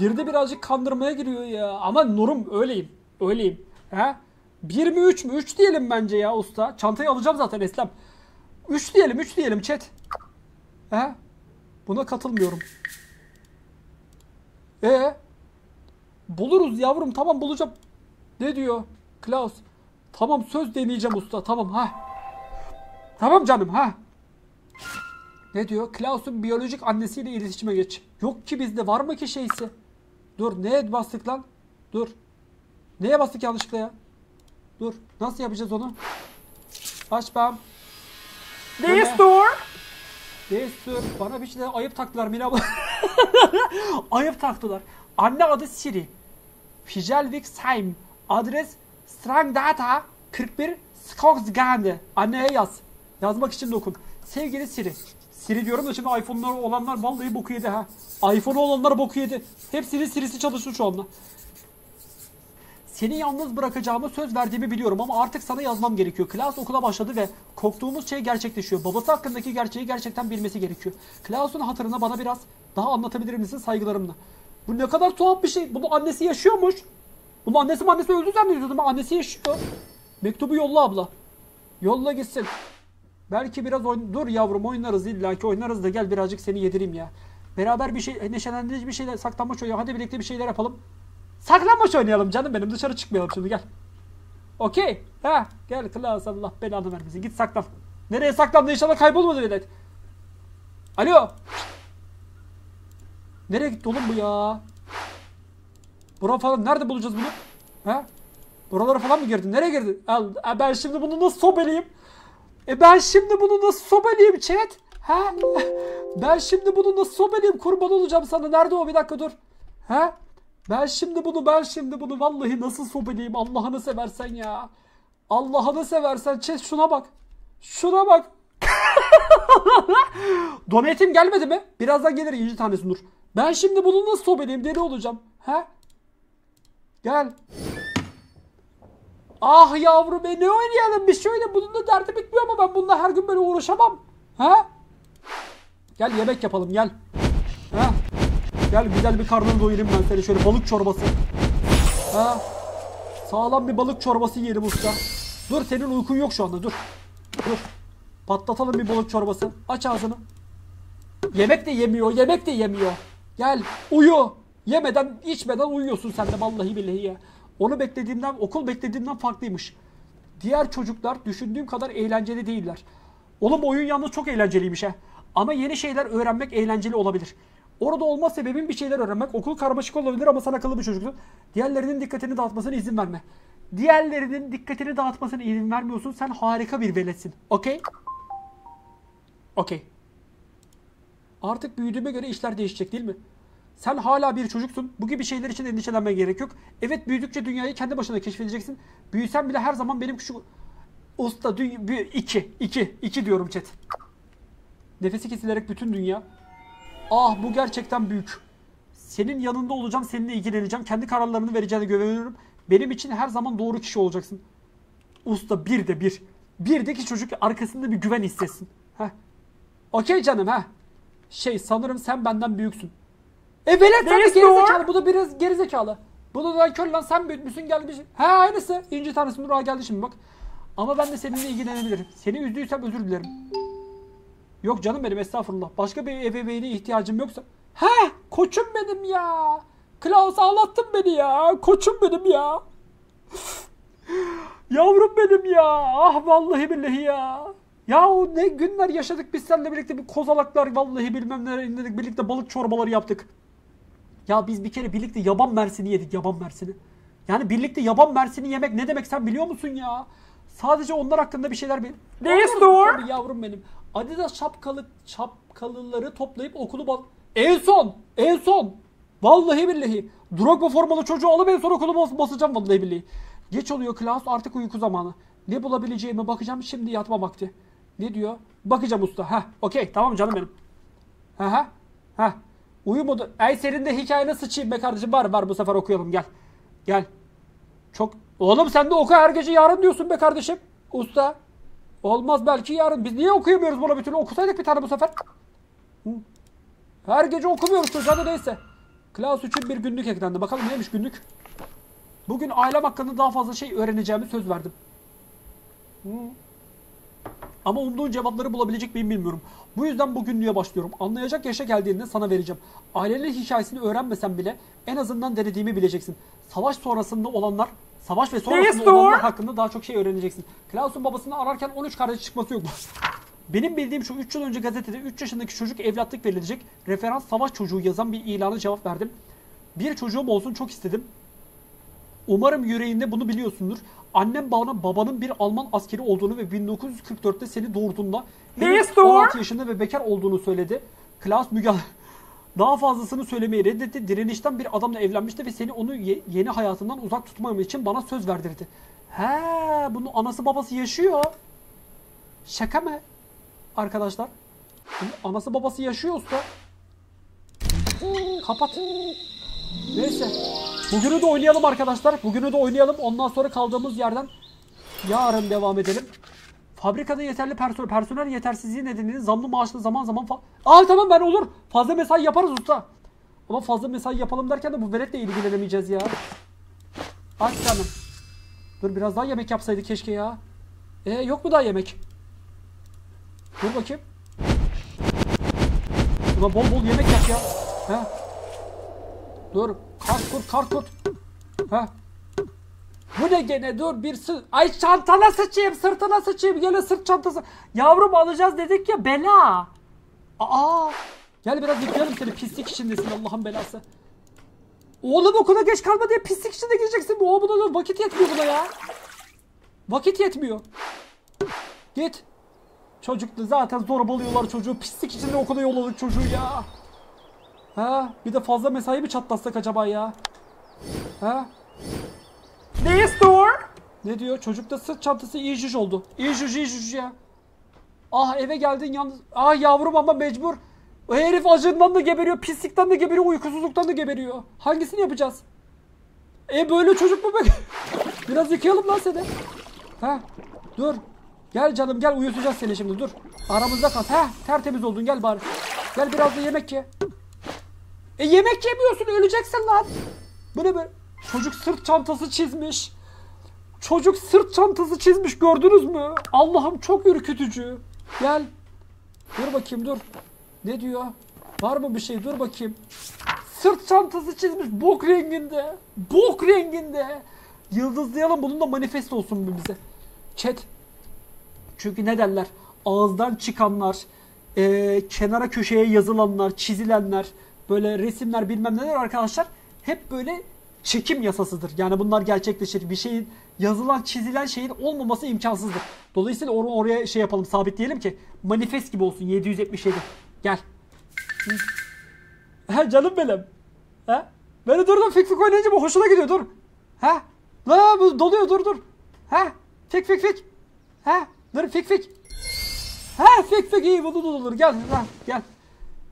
Bir de birazcık kandırmaya giriyor ya. Ama Nurum öyleyim. Öyleyim. He? 1 mi 3 mü? 3 diyelim bence ya usta. Çantayı alacağım zaten Eslem. 3 diyelim 3 diyelim chat. He? Buna katılmıyorum. E buluruz yavrum tamam bulacağım. Ne diyor Klaus? Tamam söz deneyeceğim usta tamam ha. Tamam canım ha. Ne diyor? Klaus'un biyolojik annesiyle iletişime geç. Yok ki bizde var mı ki şeysi? Dur neye bastık lan? Dur. Neye bastık yanlışlıkla ya? Dur. Nasıl yapacağız onu? Aç bam. This door. Destur. Bana bir şey de ayıp taktılar Mine abla. ayıp taktılar. Anne adı Siri. Fijelviksheim. Adres Strangdata 41 Skogsgande. Anneye yaz. Yazmak için dokun. Sevgili Siri. Siri diyorum da şimdi iPhone'ları olanlar vallahi boku yedi ha. iPhone olanlar boku yedi. Hepsinin Siri'si çalışıyor şu anda. Seni yalnız bırakacağımı söz verdiğimi biliyorum ama artık sana yazmam gerekiyor. Klaus okula başladı ve korktuğumuz şey gerçekleşiyor. Babası hakkındaki gerçeği gerçekten bilmesi gerekiyor. Klaus'un hatırına bana biraz daha anlatabilir misin saygılarımla? Bu ne kadar tuhaf bir şey. Bunun annesi yaşıyormuş. Bunun annesi annesi öldü zannediyordum. Annesi yaşıyor. Mektubu yolla abla. Yolla gitsin. Belki biraz oyun... Dur yavrum oynarız illa ki oynarız da gel birazcık seni yedireyim ya. Beraber bir şey neşelendirici bir şeyler saklanmaç oynayalım. Hadi birlikte bir şeyler yapalım. Saklanmaç oynayalım canım benim. Dışarı çıkmayalım şimdi gel. Okey. Ha gel Klaus Allah belanı vermesin. Git saklan. Nereye saklandı inşallah kaybolmadı velet. Alo. Nereye gitti oğlum bu ya? Bura falan nerede bulacağız bunu? Ha? Buralara falan mı girdin? Nereye girdin? Al, e ben şimdi bunu nasıl sobeleyim? E ben şimdi bunu nasıl sobeleyim chat? Ha? Ben şimdi bunu nasıl sobeleyim? Kurban olacağım sana. Nerede o? Bir dakika dur. Ha? Ben şimdi bunu ben şimdi bunu vallahi nasıl sobeleyim Allah'ını seversen ya. Allah'ını seversen chat şuna bak. Şuna bak. Donate'im gelmedi mi? Birazdan gelir ikinci tanesi Nur. Ben şimdi bunu nasıl sobeleyim deli olacağım. He? Gel. Ah yavrum e ne oynayalım bir şey oyna. Bunun da derdi bitmiyor ama ben bununla her gün böyle uğraşamam. Ha? Gel yemek yapalım gel. Gel güzel bir karnını doyurayım ben seni şöyle balık çorbası. Ha? Sağlam bir balık çorbası yiyelim usta. Dur senin uykun yok şu anda dur. Dur. Patlatalım bir balık çorbası. Aç ağzını. Yemek de yemiyor, yemek de yemiyor. Gel, uyu. Yemeden, içmeden uyuyorsun sen de vallahi billahi ya. Onu beklediğimden, okul beklediğimden farklıymış. Diğer çocuklar düşündüğüm kadar eğlenceli değiller. Oğlum oyun yalnız çok eğlenceliymiş ha. Ama yeni şeyler öğrenmek eğlenceli olabilir. Orada olma sebebin bir şeyler öğrenmek. Okul karmaşık olabilir ama sen akıllı bir çocuksun. Diğerlerinin dikkatini dağıtmasına izin verme. Diğerlerinin dikkatini dağıtmasına izin vermiyorsun. Sen harika bir veletsin. Okey? Okey. Artık büyüdüğüme göre işler değişecek değil mi? Sen hala bir çocuksun. Bu gibi şeyler için endişelenmeye gerek yok. Evet büyüdükçe dünyayı kendi başına keşfedeceksin. Büyüsen bile her zaman benim küçük... Usta, dünya... büyü- iki, iki, iki diyorum chat. Nefesi kesilerek bütün dünya. Ah bu gerçekten büyük. Senin yanında olacağım, seninle ilgileneceğim. Kendi kararlarını vereceğine güveniyorum. Benim için her zaman doğru kişi olacaksın. Usta bir de bir. Bir de ki çocuk arkasında bir güven hissetsin. Heh. Okey canım ha. Şey sanırım sen benden büyüksün. E velet sen de gerizekalı. Bu da biraz gerizekalı. Bu da lan kör lan sen büyütmüşsün gelmiş. He aynısı. İnci tanesi Nur'a geldi şimdi bak. Ama ben de seninle ilgilenebilirim. Seni üzdüysem özür dilerim. Yok canım benim estağfurullah. Başka bir ebeveyne ihtiyacım yoksa. He koçum benim ya. Klaus ağlattın beni ya. Koçum benim ya. Yavrum benim ya. Ah vallahi billahi ya. Ya ne günler yaşadık biz seninle birlikte bir kozalaklar vallahi bilmem neler inledik birlikte balık çorbaları yaptık. Ya biz bir kere birlikte yaban mersini yedik yaban mersini. Yani birlikte yaban mersini yemek ne demek sen biliyor musun ya? Sadece onlar hakkında bir şeyler bil. Thor. tabii yavrum benim. Adidas şapkalı şapkalıları toplayıp okulu bas... En son! En son! Vallahi billahi. Drogba formalı çocuğu alıp en son okulu bas basacağım vallahi billahi. Geç oluyor Klaus artık uyku zamanı. Ne bulabileceğime bakacağım şimdi yatma vakti. Ne diyor? Bakacağım usta. Heh okey tamam canım benim. Hı hı. Heh. Uyumadı. Ey senin de hikayene sıçayım be kardeşim. Var var bu sefer okuyalım gel. Gel. Çok. Oğlum sen de oku her gece yarın diyorsun be kardeşim. Usta. Olmaz belki yarın. Biz niye okuyamıyoruz buna bir türlü? Okusaydık bir tane bu sefer. Her gece okumuyoruz çocuğa neyse. Klaus için bir günlük eklendi. Bakalım neymiş günlük? Bugün ailem hakkında daha fazla şey öğreneceğimi söz verdim. Ama umduğun cevapları bulabilecek miyim bilmiyorum. Bu yüzden bu günlüğe başlıyorum. Anlayacak yaşa geldiğinde sana vereceğim. Ailenin hikayesini öğrenmesen bile en azından denediğimi bileceksin. Savaş sonrasında olanlar, savaş ve sonrasında olanlar hakkında daha çok şey öğreneceksin. Klaus'un babasını ararken 13 kardeş çıkması yok. Benim bildiğim şu 3 yıl önce gazetede 3 yaşındaki çocuk evlatlık verilecek. Referans savaş çocuğu yazan bir ilana cevap verdim. Bir çocuğum olsun çok istedim. Umarım yüreğinde bunu biliyorsundur. Annem bana babanın bir Alman askeri olduğunu ve 1944'te seni doğurduğunda henüz Yes, Thor. 16 yaşında ve bekar olduğunu söyledi. Klaus Müge daha fazlasını söylemeyi reddetti. Direnişten bir adamla evlenmişti ve seni onu ye- yeni hayatından uzak tutmam için bana söz verdirdi. He, bunu anası babası yaşıyor. Şaka mı? Arkadaşlar. Bunun Anası babası yaşıyor usta. Kapat. Neyse. Bugünü de oynayalım arkadaşlar. Bugünü de oynayalım. Ondan sonra kaldığımız yerden yarın devam edelim. Fabrikada yeterli personel, personel yetersizliği nedeniyle zamlı maaşlı zaman zaman fa- Aa tamam ben olur. Fazla mesai yaparız usta. Ama fazla mesai yapalım derken de bu veletle ilgilenemeyeceğiz ya. Aç canım. Dur biraz daha yemek yapsaydı keşke ya. E yok mu daha yemek? Dur bakayım. Buna bol bol yemek yap ya. He. Dur. Kart kurt kart kurt. He. Bu ne gene dur bir sı Ay çantana sıçayım sırtına sıçayım gene sırt çantası. Yavrum alacağız dedik ya bela. Aa. Gel biraz yıkayalım seni pislik içindesin Allah'ın belası. Oğlum okula geç kalma diye pislik içinde gideceksin. Bu buna da vakit yetmiyor buna ya. Vakit yetmiyor. Git. Çocuklu zaten zorbalıyorlar çocuğu. Pislik içinde okula yolladık çocuğu ya. Ha, bir de fazla mesai mi çatlatsak acaba ya? Ha? Yes, Thor. Ne diyor? Çocukta sırt çantası iyi jüj oldu. İyi jüj iyi jüj ya. Ah eve geldin yalnız. Ah yavrum ama mecbur. O herif acından da geberiyor, pislikten de geberiyor, uykusuzluktan da geberiyor. Hangisini yapacağız? E böyle çocuk mu be? Biraz yıkayalım lan seni. Ha? Dur. Gel canım gel uyutacağız seni şimdi dur. Aramızda kal. Ha tertemiz oldun gel bari. Gel biraz da yemek ye. E yemek yemiyorsun öleceksin lan. Bu ne be? Çocuk sırt çantası çizmiş. Çocuk sırt çantası çizmiş gördünüz mü? Allah'ım çok ürkütücü. Gel. Dur bakayım dur. Ne diyor? Var mı bir şey? Dur bakayım. Sırt çantası çizmiş bok renginde. Bok renginde. Yıldızlayalım bunun da manifest olsun bize. Chat. Çünkü ne derler? Ağızdan çıkanlar, eee, kenara köşeye yazılanlar, çizilenler, böyle resimler bilmem neler arkadaşlar hep böyle çekim yasasıdır. Yani bunlar gerçekleşir. Bir şeyin yazılan, çizilen şeyin olmaması imkansızdır. Dolayısıyla or- oraya şey yapalım, sabitleyelim ki manifest gibi olsun 777. Gel. He canım benim. He? Beni durdum fik fik oynayınca bu hoşuna gidiyor dur. He? La bu doluyor dur dur. He? Fik fik fik. He? Dur fik fik. He fik fik iyi bu da olur. Gel ha, gel.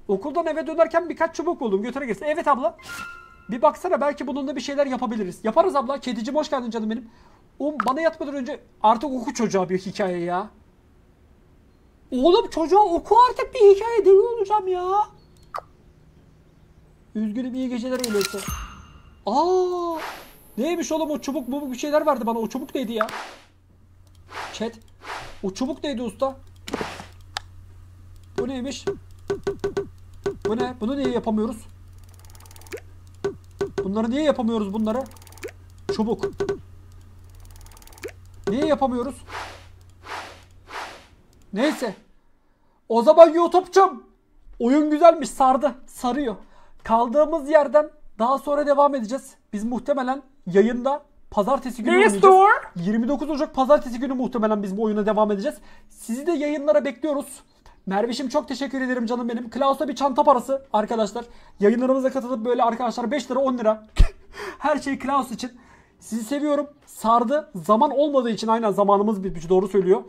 Okuldan eve dönerken birkaç çubuk buldum. Götüre girsin. Evet abla. Bir baksana belki bununla bir şeyler yapabiliriz. Yaparız abla. Kedicim hoş geldin canım benim. Oğlum bana yatmadan önce artık oku çocuğa bir hikaye ya. Oğlum çocuğa oku artık bir hikaye deli olacağım ya. Üzgünüm iyi geceler öyleyse. Aa, neymiş oğlum o çubuk bu bir şeyler verdi bana. O çubuk neydi ya? Chat. O çubuk neydi usta? Bu neymiş? Bu ne? Bunu niye yapamıyoruz? Bunları niye yapamıyoruz bunları? Çubuk. Niye yapamıyoruz? Neyse. O zaman YouTube'cum. Oyun güzelmiş sardı. Sarıyor. Kaldığımız yerden Daha sonra devam edeceğiz. Biz muhtemelen yayında pazartesi günü oynayacağız. door. 29 Ocak pazartesi günü muhtemelen biz bu oyuna devam edeceğiz. Sizi de yayınlara bekliyoruz. Mervişim çok teşekkür ederim canım benim. Klaus'a bir çanta parası arkadaşlar. Yayınlarımıza katılıp böyle arkadaşlar 5 lira 10 lira. Her şey Klaus için. Sizi seviyorum. Sardı. Zaman olmadığı için aynen zamanımız bitmiş doğru söylüyor.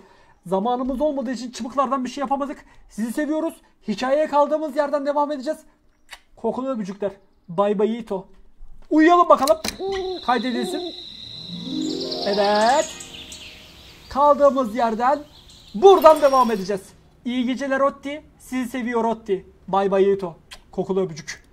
Zamanımız olmadığı için çıbıklardan bir şey yapamadık. Sizi seviyoruz. Hikayeye kaldığımız yerden devam edeceğiz. Kokulu öpücükler. Bay bay Yito. Uyuyalım bakalım. Kaydedilsin. Evet. Kaldığımız yerden buradan devam edeceğiz. İyi geceler Otti. Sizi seviyor Otti. Bay bay Yito. Kokulu öpücük.